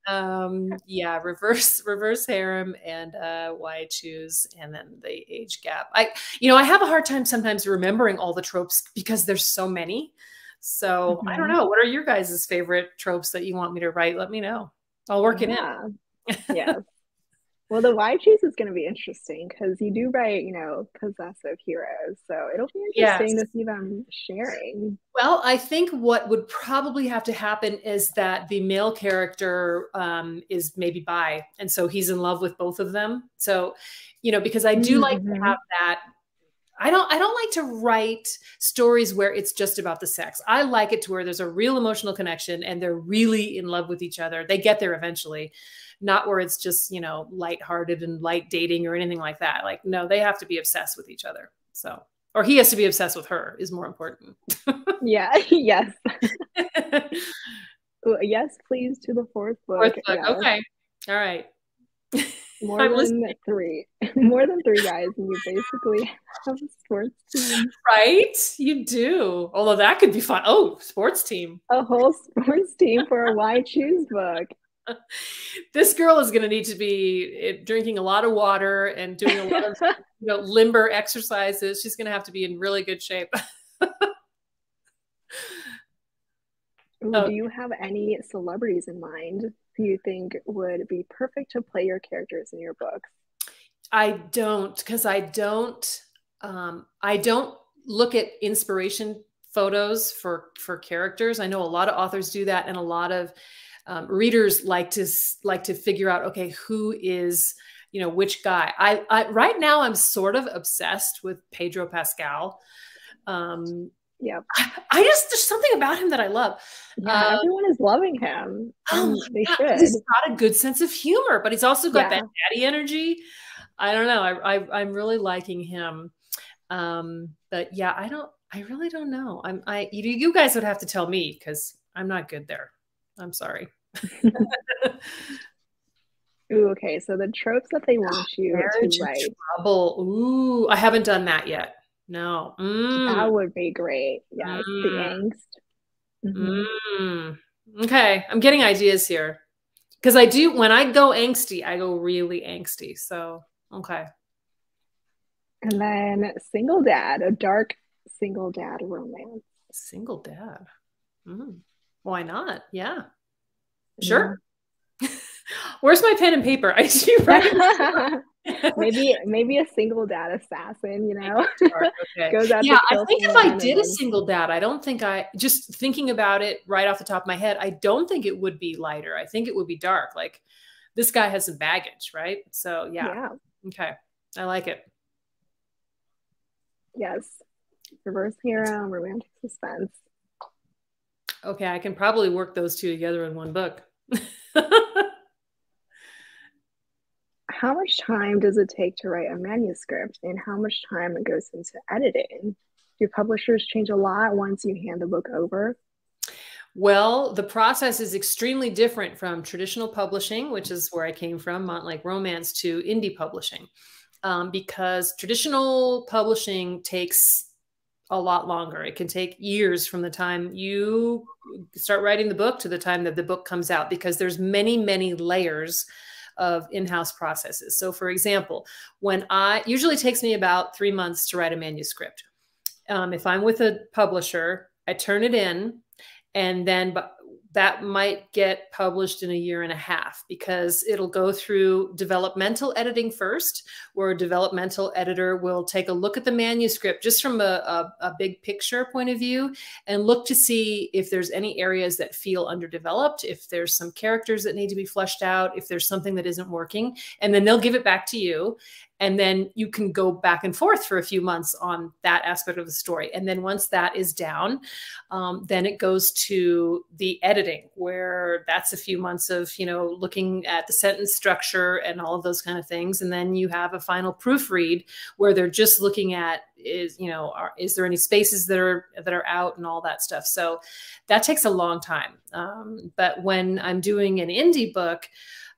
Um yeah reverse reverse harem and uh why choose and then the age gap. I you know i have a hard time sometimes remembering all the tropes because there's so many. So mm-hmm. i don't mm-hmm. know. What are your guys' favorite tropes that you want me to write? Let me know. I'll work yeah. it in. Yeah well, the why choose is going to be interesting because you do write, you know, possessive heroes. So it'll be interesting yes. to see them sharing. Well, I think what would probably have to happen is that the male character um, is maybe bi. And so he's in love with both of them. So, you know, because I do mm-hmm. like to mm-hmm. have that I don't I don't like to write stories where it's just about the sex. I like it to where there's a real emotional connection and they're really in love with each other. They get there eventually not where it's just, you know, lighthearted and light dating or anything like that. Like, no, they have to be obsessed with each other. So, or he has to be obsessed with her is more important. yeah. Yes. yes, please, to the fourth book. Fourth book. Yes. Okay. All right. More I'm than listening. three. More than three guys, and you basically have a sports team. Right? You do. Although that could be fun. Oh, sports team. A whole sports team for a Why Choose book. this girl is going to need to be eh, drinking a lot of water and doing a lot of you know limber exercises. She's going to have to be in really good shape. Ooh, oh. Do you have any celebrities in mind who you think would be perfect to play your characters in your books? I don't, because I don't. Um, I don't look at inspiration photos for for characters. I know a lot of authors do that, and a lot of um, readers like to like to figure out okay who is you know which guy. I, I right now I'm sort of obsessed with Pedro Pascal. Um, yeah. I, I, just there's something about him that I love. Yeah, uh, everyone is loving him. Oh, they should. He's got a good sense of humor, but he's also got yeah. that daddy energy. I don't know. I, I I'm really liking him. Um, but yeah, I don't. I really don't know. I'm. I you, you guys would have to tell me because I'm not good there. I'm sorry. Ooh, okay. So the tropes that they want you to write. Trouble. Ooh, I haven't done that yet. No. Mm. That would be great. Yes, mm. the angst. Mm-hmm. Mm. Okay, I'm getting ideas here. Because I do, when I go angsty, I go really angsty. So, okay. And then single dad, a dark single dad romance. Single dad. Mm. Why not? Yeah. Sure. Yeah. Where's my pen and paper? I do write. maybe maybe a single dad assassin, you know, okay. goes out. Yeah, I think if I did a single dad, I don't think I just thinking about it right off the top of my head. I don't think it would be lighter. I think it would be dark. Like this guy has some baggage, right? So yeah, yeah. okay, I like it. Yes, reverse hero, romantic suspense. Okay, I can probably work those two together in one book. how much time does it take to write a manuscript and how much time it goes into editing? Do publishers change a lot once you hand the book over? Well, the process is extremely different from traditional publishing, which is where I came from, Montlake Romance, to indie publishing. Um, because traditional publishing takes a lot longer. It can take years from the time you start writing the book to the time that the book comes out because there's many, many layers of in-house processes. So for example, when I usually takes me about three months to write a manuscript. Um, if I'm with a publisher, I turn it in and then that might get published in a year and a half because it'll go through developmental editing first, where a developmental editor will take a look at the manuscript just from a, a, a, big picture point of view and look to see if there's any areas that feel underdeveloped, if there's some characters that need to be fleshed out, if there's something that isn't working. And then they'll give it back to you and then you can go back and forth for a few months on that aspect of the story. And then once that is down um, then it goes to the editing where that's a few months of you know looking at the sentence structure and all of those kind of things. And then you have a final proofread where they're just looking at is you know are, is there any spaces that are that are out and all that stuff. So that takes a long time. Um, but when i'm doing an indie book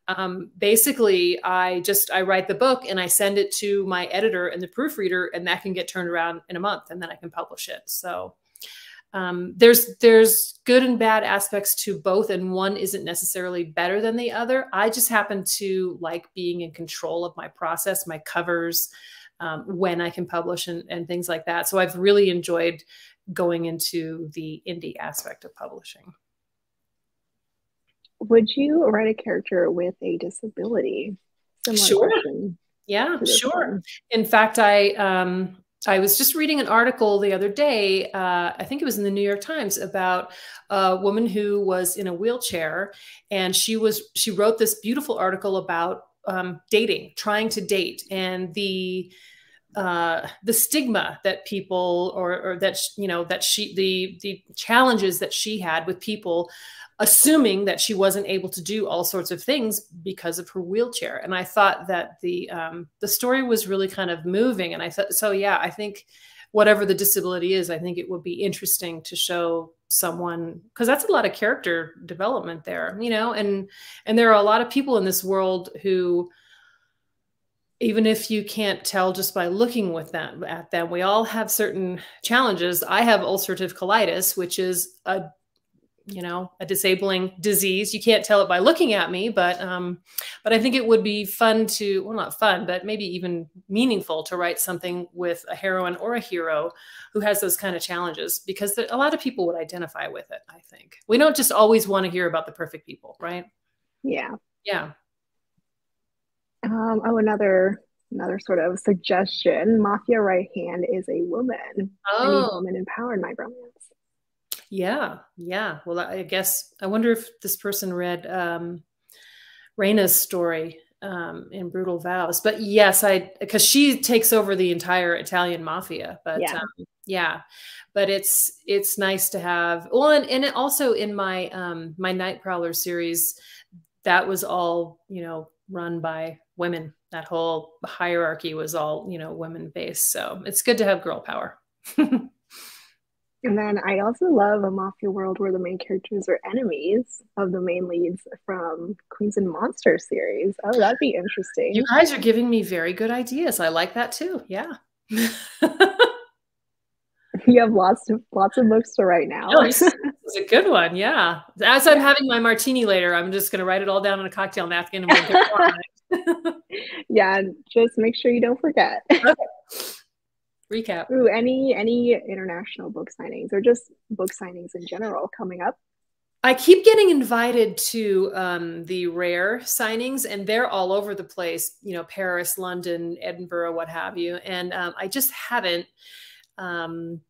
um, basically i just i write the book and i send it to my editor and the proofreader and that can get turned around in a month and then i can publish it. So um, there's there's good and bad aspects to both and one isn't necessarily better than the other. I just happen to like being in control of my process my covers um, when i can publish and, and things like that. So i've really enjoyed going into the indie aspect of publishing would you write a character with a disability? Similar sure. Yeah, sure. One. In fact, I um, I was just reading an article the other day. Uh, I think it was in the New York Times about a woman who was in a wheelchair, and she was she wrote this beautiful article about um, dating, trying to date, and the uh, the stigma that people or, or that you know that she the the challenges that she had with people assuming that she wasn't able to do all sorts of things because of her wheelchair. And I thought that the um, the story was really kind of moving. And I thought, so yeah, I think whatever the disability is, I think it would be interesting to show someone because that's a lot of character development there you know and and there are a lot of people in this world who even if you can't tell just by looking with them at them we all have certain challenges. I have ulcerative colitis which is a you know a disabling disease. You can't tell it by looking at me but um but i think it would be fun to well not fun but maybe even meaningful to write something with a heroine or a hero who has those kind of challenges because a lot of people would identify with it i think. We don't just always want to hear about the perfect people right? Yeah. Yeah um oh another another sort of suggestion mafia right hand is a woman oh. any woman empowered my romance yeah, yeah. Well, I guess I wonder if this person read um, Reina's story um, in Brutal Vows. But yes, I because she takes over the entire Italian mafia. But yeah. Um, yeah, but it's it's nice to have. Well, and, and also in my um, my Night Prowler series, that was all you know run by women. That whole hierarchy was all you know women based. So it's good to have girl power. And then I also love a mafia world where the main characters are enemies of the main leads from Queens and Monster series. Oh, that'd be interesting. You guys are giving me very good ideas. I like that too. Yeah. you have lots of lots of books to write now. no, a good one. Yeah. As I'm having my martini later, I'm just gonna write it all down on a cocktail napkin and yeah, just make sure you don't forget. Okay recap. Ooh, any any international book signings or just book signings in general coming up? I keep getting invited to um, the rare signings, and they're all over the place. You know, Paris, London, Edinburgh, what have you. And um, I just haven't um,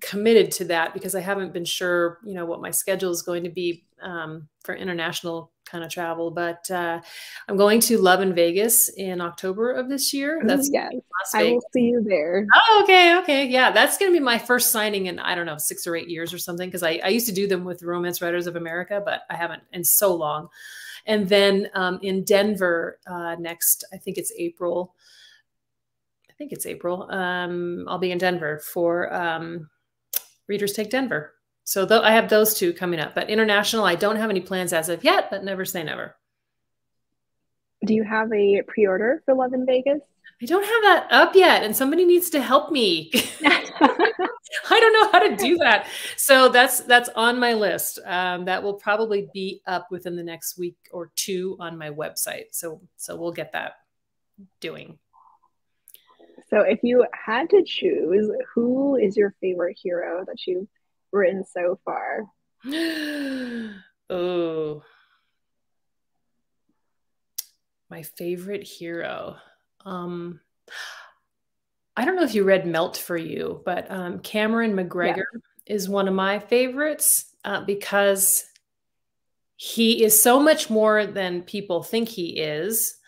committed to that because I haven't been sure. You know, what my schedule is going to be um, for international kind of travel. But uh, I'm going to Love in Vegas in October of this year. That's yeah, I will see you there. Oh, okay, okay, yeah, that's going to be my first signing in I don't know six or eight years or something because I, I used to do them with Romance Writers of America, but I haven't in so long. And then um, in Denver uh, next, I think it's April. I think it's April. Um, I'll be in Denver for um, Readers Take Denver. So th- I have those two coming up. But international, I don't have any plans as of yet, but never say never. Do you have a pre-order for Love in Vegas? I don't have that up yet, and somebody needs to help me. I don't know how to do that. So that's that's on my list. Um, that will probably be up within the next week or two on my website. So so we'll get that doing. So if you had to choose, who is your favorite hero that you've written so far? oh, my favorite hero. Um, I don't know if you read Melt for You, but um, Cameron McGregor yeah. is one of my favorites uh, because he is so much more than people think he is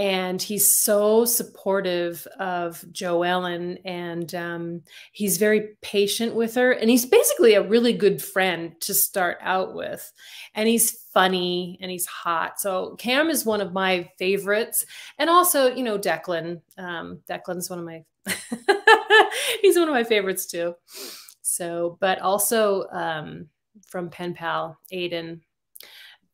and he's so supportive of Joellen and um, he's very patient with her and he's basically a really good friend to start out with. And he's funny and he's hot. So cam is one of my favorites. And also you know declan um, declan's one of my he's one of my favorites too. So but also um, from pen pal aiden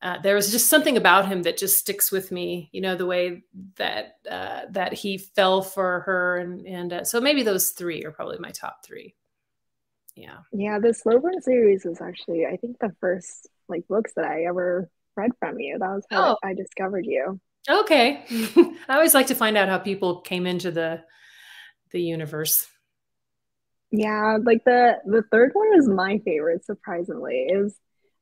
uh, there was just something about him that just sticks with me. You know, the way that uh, that he fell for her, and and uh, so maybe those three are probably my top three. Yeah, yeah. The slow burn series was actually, I think, the first like books that I ever read from you. That was how oh. I discovered you. Okay, I always like to find out how people came into the the universe. Yeah, like the the third one is my favorite. Surprisingly, is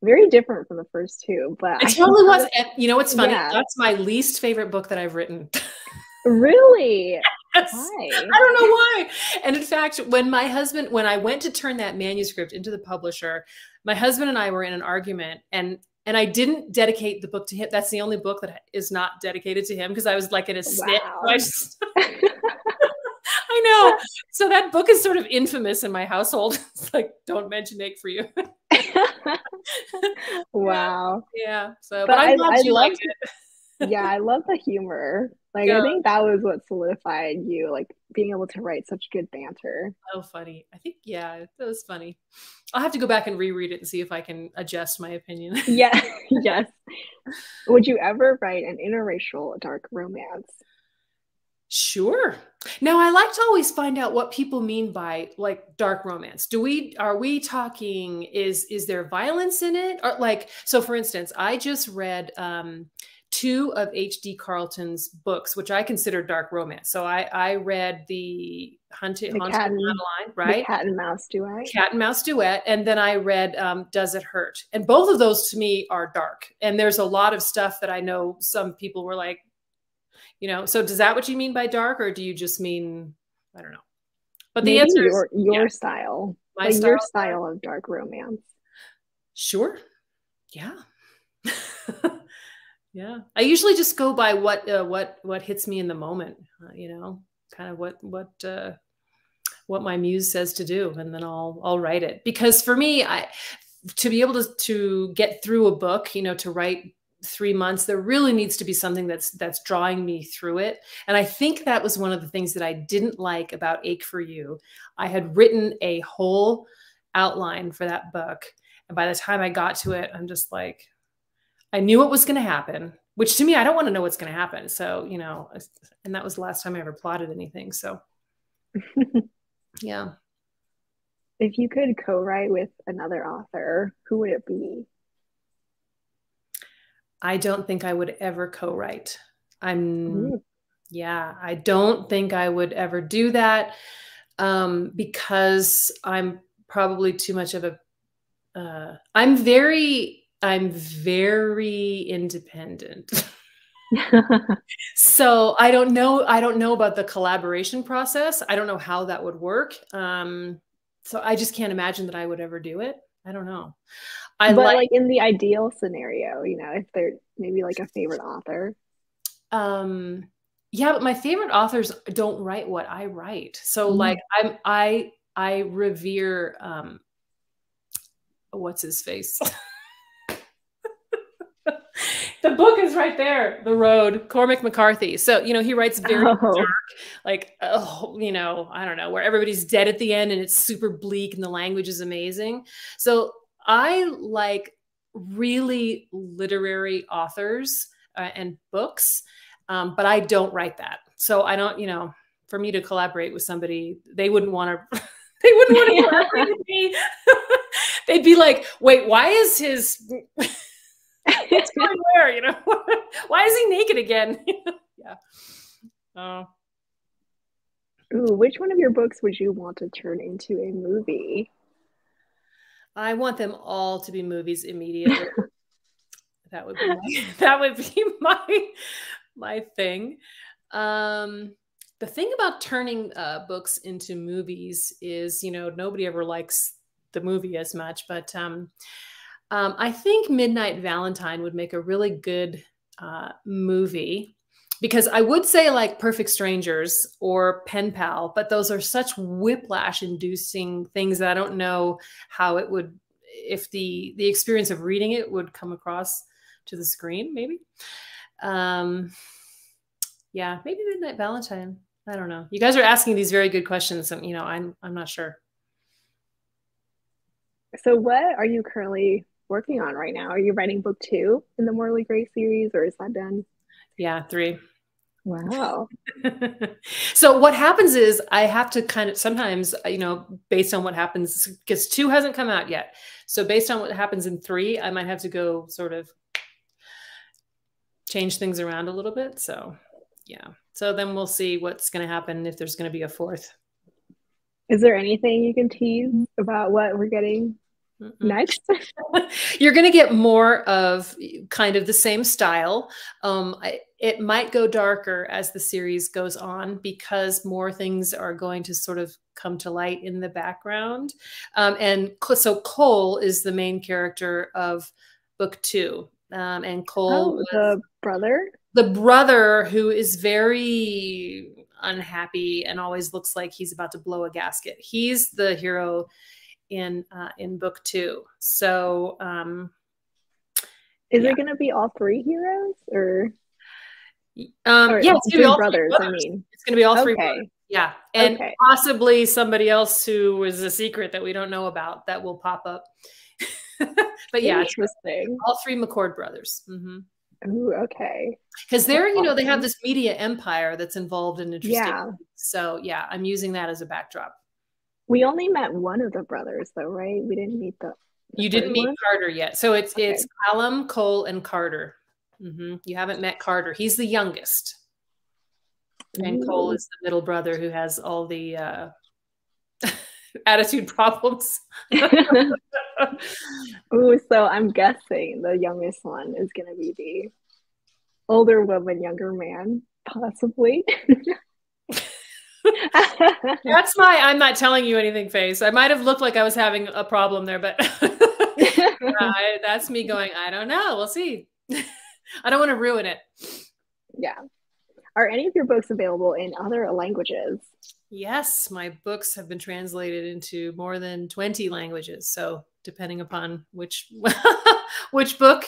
very different from the first two. But it totally was. And you know what's funny? Yeah. That's my least favorite book that I've written. really? Yes. Why? I don't know why. And in fact, when my husband, when I went to turn that manuscript into the publisher, my husband and I were in an argument and and I didn't dedicate the book to him. That's the only book that is not dedicated to him because I was like in a snit. Wow. I know. So that book is sort of infamous in my household. It's like, don't mention Ache for You. wow. Yeah. So, but, but I, you liked it. yeah, I love the humor. Like yeah. I think that was what solidified you, like being able to write such good banter. Oh, funny. I think yeah, that was funny. I'll have to go back and reread it and see if I can adjust my opinion. yeah, yes. Would you ever write an interracial dark romance? Sure. Now I like to always find out what people mean by like dark romance. Do we are we talking is is there violence in it? Or like so for instance, I just read um two of H.D. Carlton's books, which I consider dark romance. So I, I read the Hunted, the Haunted and, Madeline, right? cat and Mouse duet. Cat and Mouse duet, and then I read um, Does It Hurt? And both of those to me are dark. And there's a lot of stuff that I know some people were like, you know. So does that what you mean by dark, or do you just mean I don't know? But the Maybe answer your, is your yeah. style, my like style, your style of dark romance. Sure. Yeah. Yeah, I usually just go by what uh, what what hits me in the moment. Uh, you know, kind of what what uh, what my muse says to do, and then I'll I'll write it. Because for me, I to be able to to get through a book, you know, to write three months, there really needs to be something that's that's drawing me through it. And I think that was one of the things that I didn't like about Ache for You. I had written a whole outline for that book, and by the time I got to it, I'm just like I knew what was going to happen, which to me, I don't want to know what's going to happen. So, you know, and that was the last time I ever plotted anything. So, yeah. If you could co write with another author, who would it be? I don't think I would ever co write. I'm, Ooh. yeah, I don't think I would ever do that um, because I'm probably too much of a, uh, I'm very I'm very independent. so I don't know. I don't know about the collaboration process. I don't know how that would work. Um, so I just can't imagine that I would ever do it. I don't know. I but like, like in the ideal scenario, you know, if they're maybe like a favorite author. Um, yeah, but my favorite authors don't write what I write. So mm. like I'm I I revere um what's his face? the book is right there, The Road, Cormac McCarthy. So, you know, he writes very oh. dark, like, oh, you know, I don't know, where everybody's dead at the end and it's super bleak and the language is amazing. So I like really literary authors uh, and books, um, but I don't write that. So I don't, you know, for me to collaborate with somebody, they wouldn't want to. they wouldn't want to collaborate with me. They'd be like, "Wait, why is his What's going where? You know, why is he naked again? yeah. Oh. Ooh, which one of your books would you want to turn into a movie? I want them all to be movies immediately. that would be my, that would be my my thing. Um, the thing about turning uh, books into movies is, you know, nobody ever likes the movie as much, but um, um, I think Midnight Valentine would make a really good uh, movie because I would say like Perfect Strangers or Pen Pal, but those are such whiplash inducing things that I don't know how it would if the the experience of reading it would come across to the screen maybe. Um yeah, maybe Midnight Valentine. I don't know. You guys are asking these very good questions and you know, I'm I'm not sure. So what are you currently working on right now? Are you writing book two in the Morally Gray series, or is that done? Yeah, three. Wow. so what happens is I have to kind of sometimes, you know, based on what happens, because two hasn't come out yet. So based on what happens in three, I might have to go sort of change things around a little bit. So yeah. So then we'll see what's going to happen if there's going to be a fourth. Is there anything you can tease about what we're getting next you're going to get more of kind of the same style um, I, it might go darker as the series goes on because more things are going to sort of come to light in the background um, and so cole is the main character of book two um, and cole oh, the brother the brother who is very unhappy and always looks like he's about to blow a gasket he's the hero in uh, in book two. So, um, is yeah. it going to be all three heroes or? Um, or yeah, it's gonna be all brothers, brothers, I mean, it's gonna be all three. Brothers. Yeah, and okay. possibly somebody else who is a secret that we don't know about that will pop up. but yeah, interesting. All three McCord brothers. Mm-hmm. Ooh, okay. Because they're, you know, they have this media empire that's involved in interesting. Yeah. So yeah, I'm using that as a backdrop. We only met one of the brothers, though, right? We didn't meet the. the you didn't meet one? Carter yet, so it's okay. it's Callum, Cole, and Carter. Mm-hmm. You haven't met Carter. He's the youngest, and Ooh. Cole is the middle brother who has all the uh, attitude problems. Ooh, so I'm guessing the youngest one is going to be the older woman, younger man, possibly. that's my I'm not telling you anything face. I might have looked like I was having a problem there, but that's me going, I don't know. We'll see. I don't want to ruin it. Yeah. Are any of your books available in other languages? Yes, my books have been translated into more than 20 languages. So, depending upon which which book,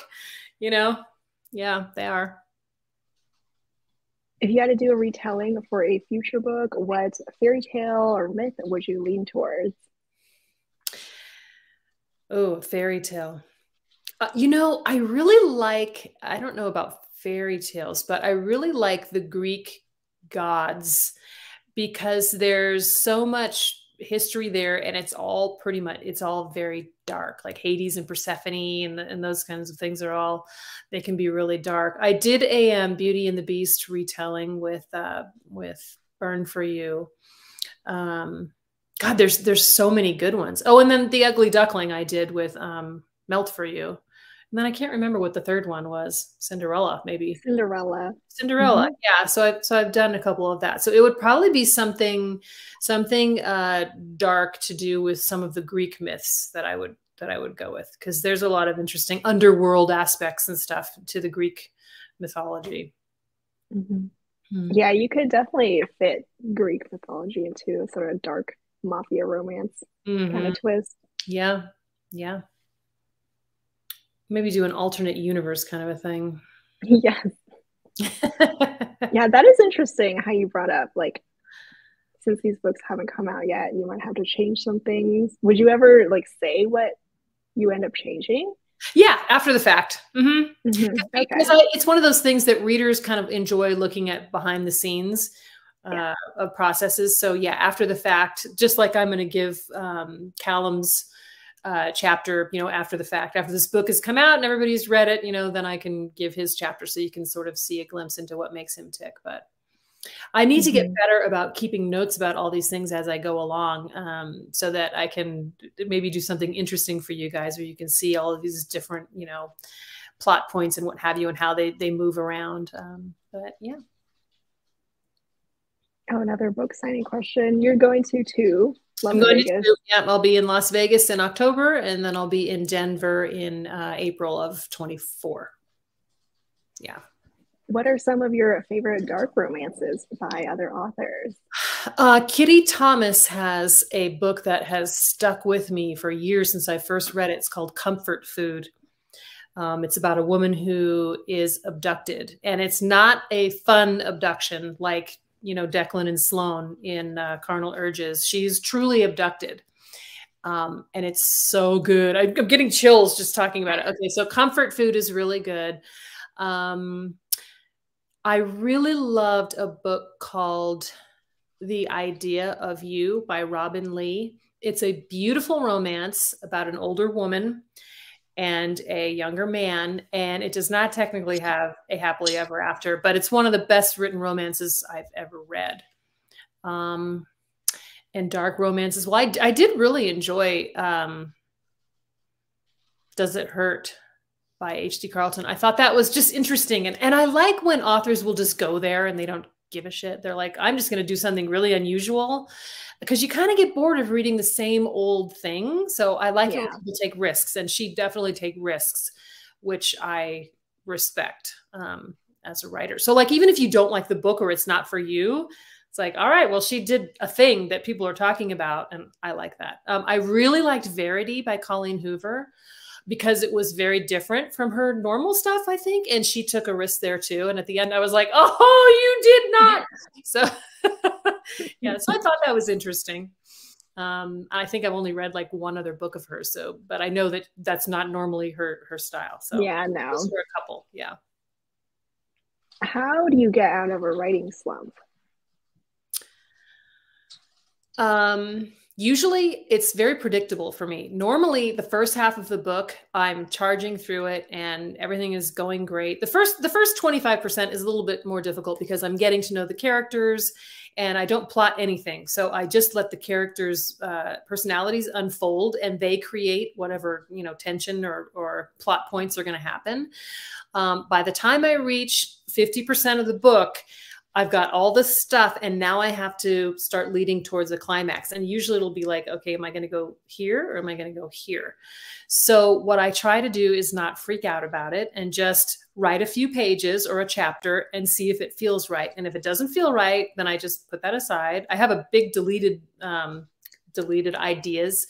you know, yeah, they are. If you had to do a retelling for a future book, what fairy tale or myth would you lean towards? Oh, fairy tale. Uh, you know, I really like, I don't know about fairy tales, but I really like the Greek gods because there's so much history there and it's all pretty much it's all very dark. Like hades and persephone and, and those kinds of things are all they can be really dark. I did a um, beauty and the beast retelling with uh with burn for you. Um god there's there's so many good ones. Oh and then the ugly duckling i did with um melt for you and then I can't remember what the third one was. Cinderella, maybe. Cinderella. Cinderella. Mm-hmm. Yeah. So I've so I've done a couple of that. So it would probably be something something uh dark to do with some of the Greek myths that I would that I would go with. Because there's a lot of interesting underworld aspects and stuff to the Greek mythology. Mm-hmm. Hmm. Yeah, you could definitely fit Greek mythology into a sort of dark mafia romance mm-hmm. kind of twist. Yeah. Yeah maybe do an alternate universe kind of a thing. Yes. yeah, that is interesting how you brought up like since these books haven't come out yet, you might have to change some things. Would you ever like say what you end up changing? Yeah, after the fact. Mm-hmm. Mm-hmm. Okay. Because I, it's one of those things that readers kind of enjoy looking at behind the scenes uh, yeah. of processes. So yeah, after the fact, just like I'm going to give um, Callum's uh, chapter, you know, after the fact, after this book has come out and everybody's read it, you know, then I can give his chapter so you can sort of see a glimpse into what makes him tick. But I need mm -hmm. to get mm-hmm. better about keeping notes about all these things as I go along um, so that I can maybe do something interesting for you guys where you can see all of these different, you know, plot points and what have you and how they, they move around. Um, but yeah. Oh, another book signing question. You're going to I'm going Vegas. to yeah, I'll be in Las Vegas in October, and then I'll be in Denver in uh, April of 24. Yeah. What are some of your favorite dark romances by other authors? Uh, Kitty Thomas has a book that has stuck with me for years since I first read it. It's called Comfort Food. Um, it's about a woman who is abducted, and it's not a fun abduction like you know Declan and Sloane in uh, Carnal Urges. She's truly abducted. Um, and it's so good. I, am getting chills just talking about it. Okay, so comfort food is really good. Um, I really loved a book called The Idea of You by Robinne Lee. It's a beautiful romance about an older woman and a younger man. And it does not technically have a happily ever after, but it's one of the best written romances I've ever read. Um, and dark romances. Well, I, I did really enjoy um, Does It Hurt by H.D. Carlton. I thought that was just interesting. And, and I like when authors will just go there and they don't give a shit. They're like, I'm just going to do something really unusual because you kind of get bored of reading the same old thing. So I like yeah. it when people take risks, and she definitely take risks, which I respect um, as a writer. So like even if you don't like the book or it's not for you, it's like all right, well she did a thing that people are talking about, and I like that. Um, I really liked Verity by Colleen Hoover. Because it was very different from her normal stuff, I think. And she took a risk there too. And at the end, I was like, oh, you did not. So, yeah, so I thought that was interesting. Um, I think I've only read like one other book of hers, so but I know that that's not normally her her style. So yeah, no, for a couple, yeah. How do you get out of a writing slump? Um, usually it's very predictable for me. Normally the first half of the book, I'm charging through it and everything is going great. The first the first 25% is a little bit more difficult because I'm getting to know the characters and I don't plot anything. So I just let the characters' uh, personalities unfold and they create whatever, you know, tension or, or plot points are going to happen. Um, by the time I reach 50% of the book, I've got all this stuff and now I have to start leading towards a climax. And usually it'll be like, okay, am I going to go here or am I going to go here? So what I try to do is not freak out about it and just write a few pages or a chapter and see if it feels right. And if it doesn't feel right, then I just put that aside. I have a big deleted um, deleted ideas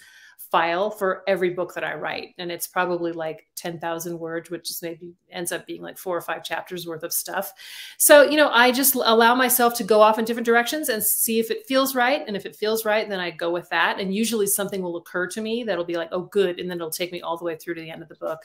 file for every book that I write. And it's probably like 10,000 words, which is maybe ends up being like four or five chapters worth of stuff. So, you know, I just allow myself to go off in different directions and see if it feels right. And if it feels right, then I go with that. And usually something will occur to me that'll be like, oh, good. And then it'll take me all the way through to the end of the book.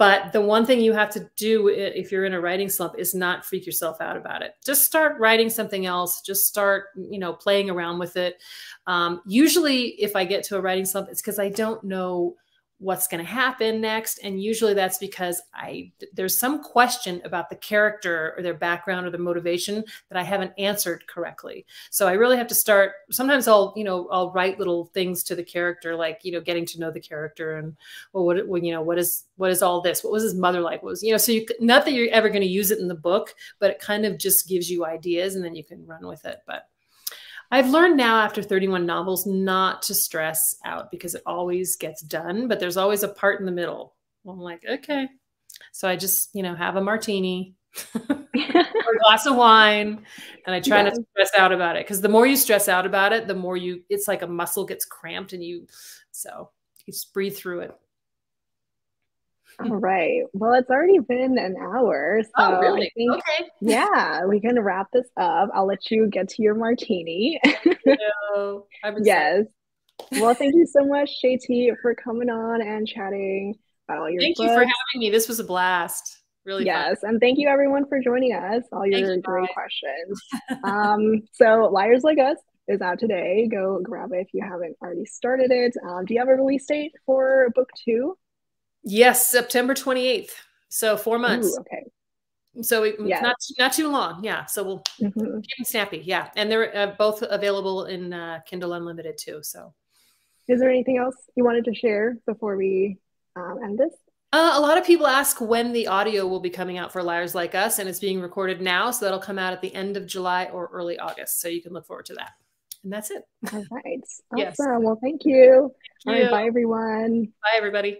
But the one thing you have to do if you're in a writing slump is not freak yourself out about it. Just start writing something else. Just start, you know, playing around with it. Um, usually, if I get to a writing slump, it's because I don't know what's going to happen next and usually that's because i there's some question about the character or their background or their motivation that i haven't answered correctly. So i really have to start sometimes i'll you know i'll write little things to the character like you know getting to know the character and well what well, you know what is what is all this? What was his mother like? What was you know so you not that you're ever going to use it in the book but it kind of just gives you ideas and then you can run with it but I've learned now after 31 novels not to stress out because it always gets done, but there's always a part in the middle. I'm like, okay. So I just, you know, have a martini or a glass of wine and I try yeah. not to stress out about it because the more you stress out about it, the more you, it's like a muscle gets cramped and you, so you just breathe through it. All right. Well, it's already been an hour. So oh, really? Think, okay. Yeah, we can wrap this up. I'll let you get to your martini. yes. Well, thank you so much, JT, for coming on and chatting about all your Thank books. you for having me. This was a blast. Really yes fun. and thank you everyone for joining us all your you, great questions um so liars like us is out today go grab it if you haven't already started it um, do you have a release date for book two Yes, September 28th. So four months. Ooh, okay. So we, yes. not not too long. Yeah. So we'll mm-hmm. keep them snappy. Yeah, and they're uh, both available in uh, Kindle Unlimited too. So, is there anything else you wanted to share before we um, end this? Uh, a lot of people ask when the audio will be coming out for Liars Like Us, and it's being recorded now, so that'll come out at the end of July or early August. So you can look forward to that. And that's it. All right. Awesome. Yes. Well, thank you. Thank you. Right. Bye, everyone. Bye, everybody.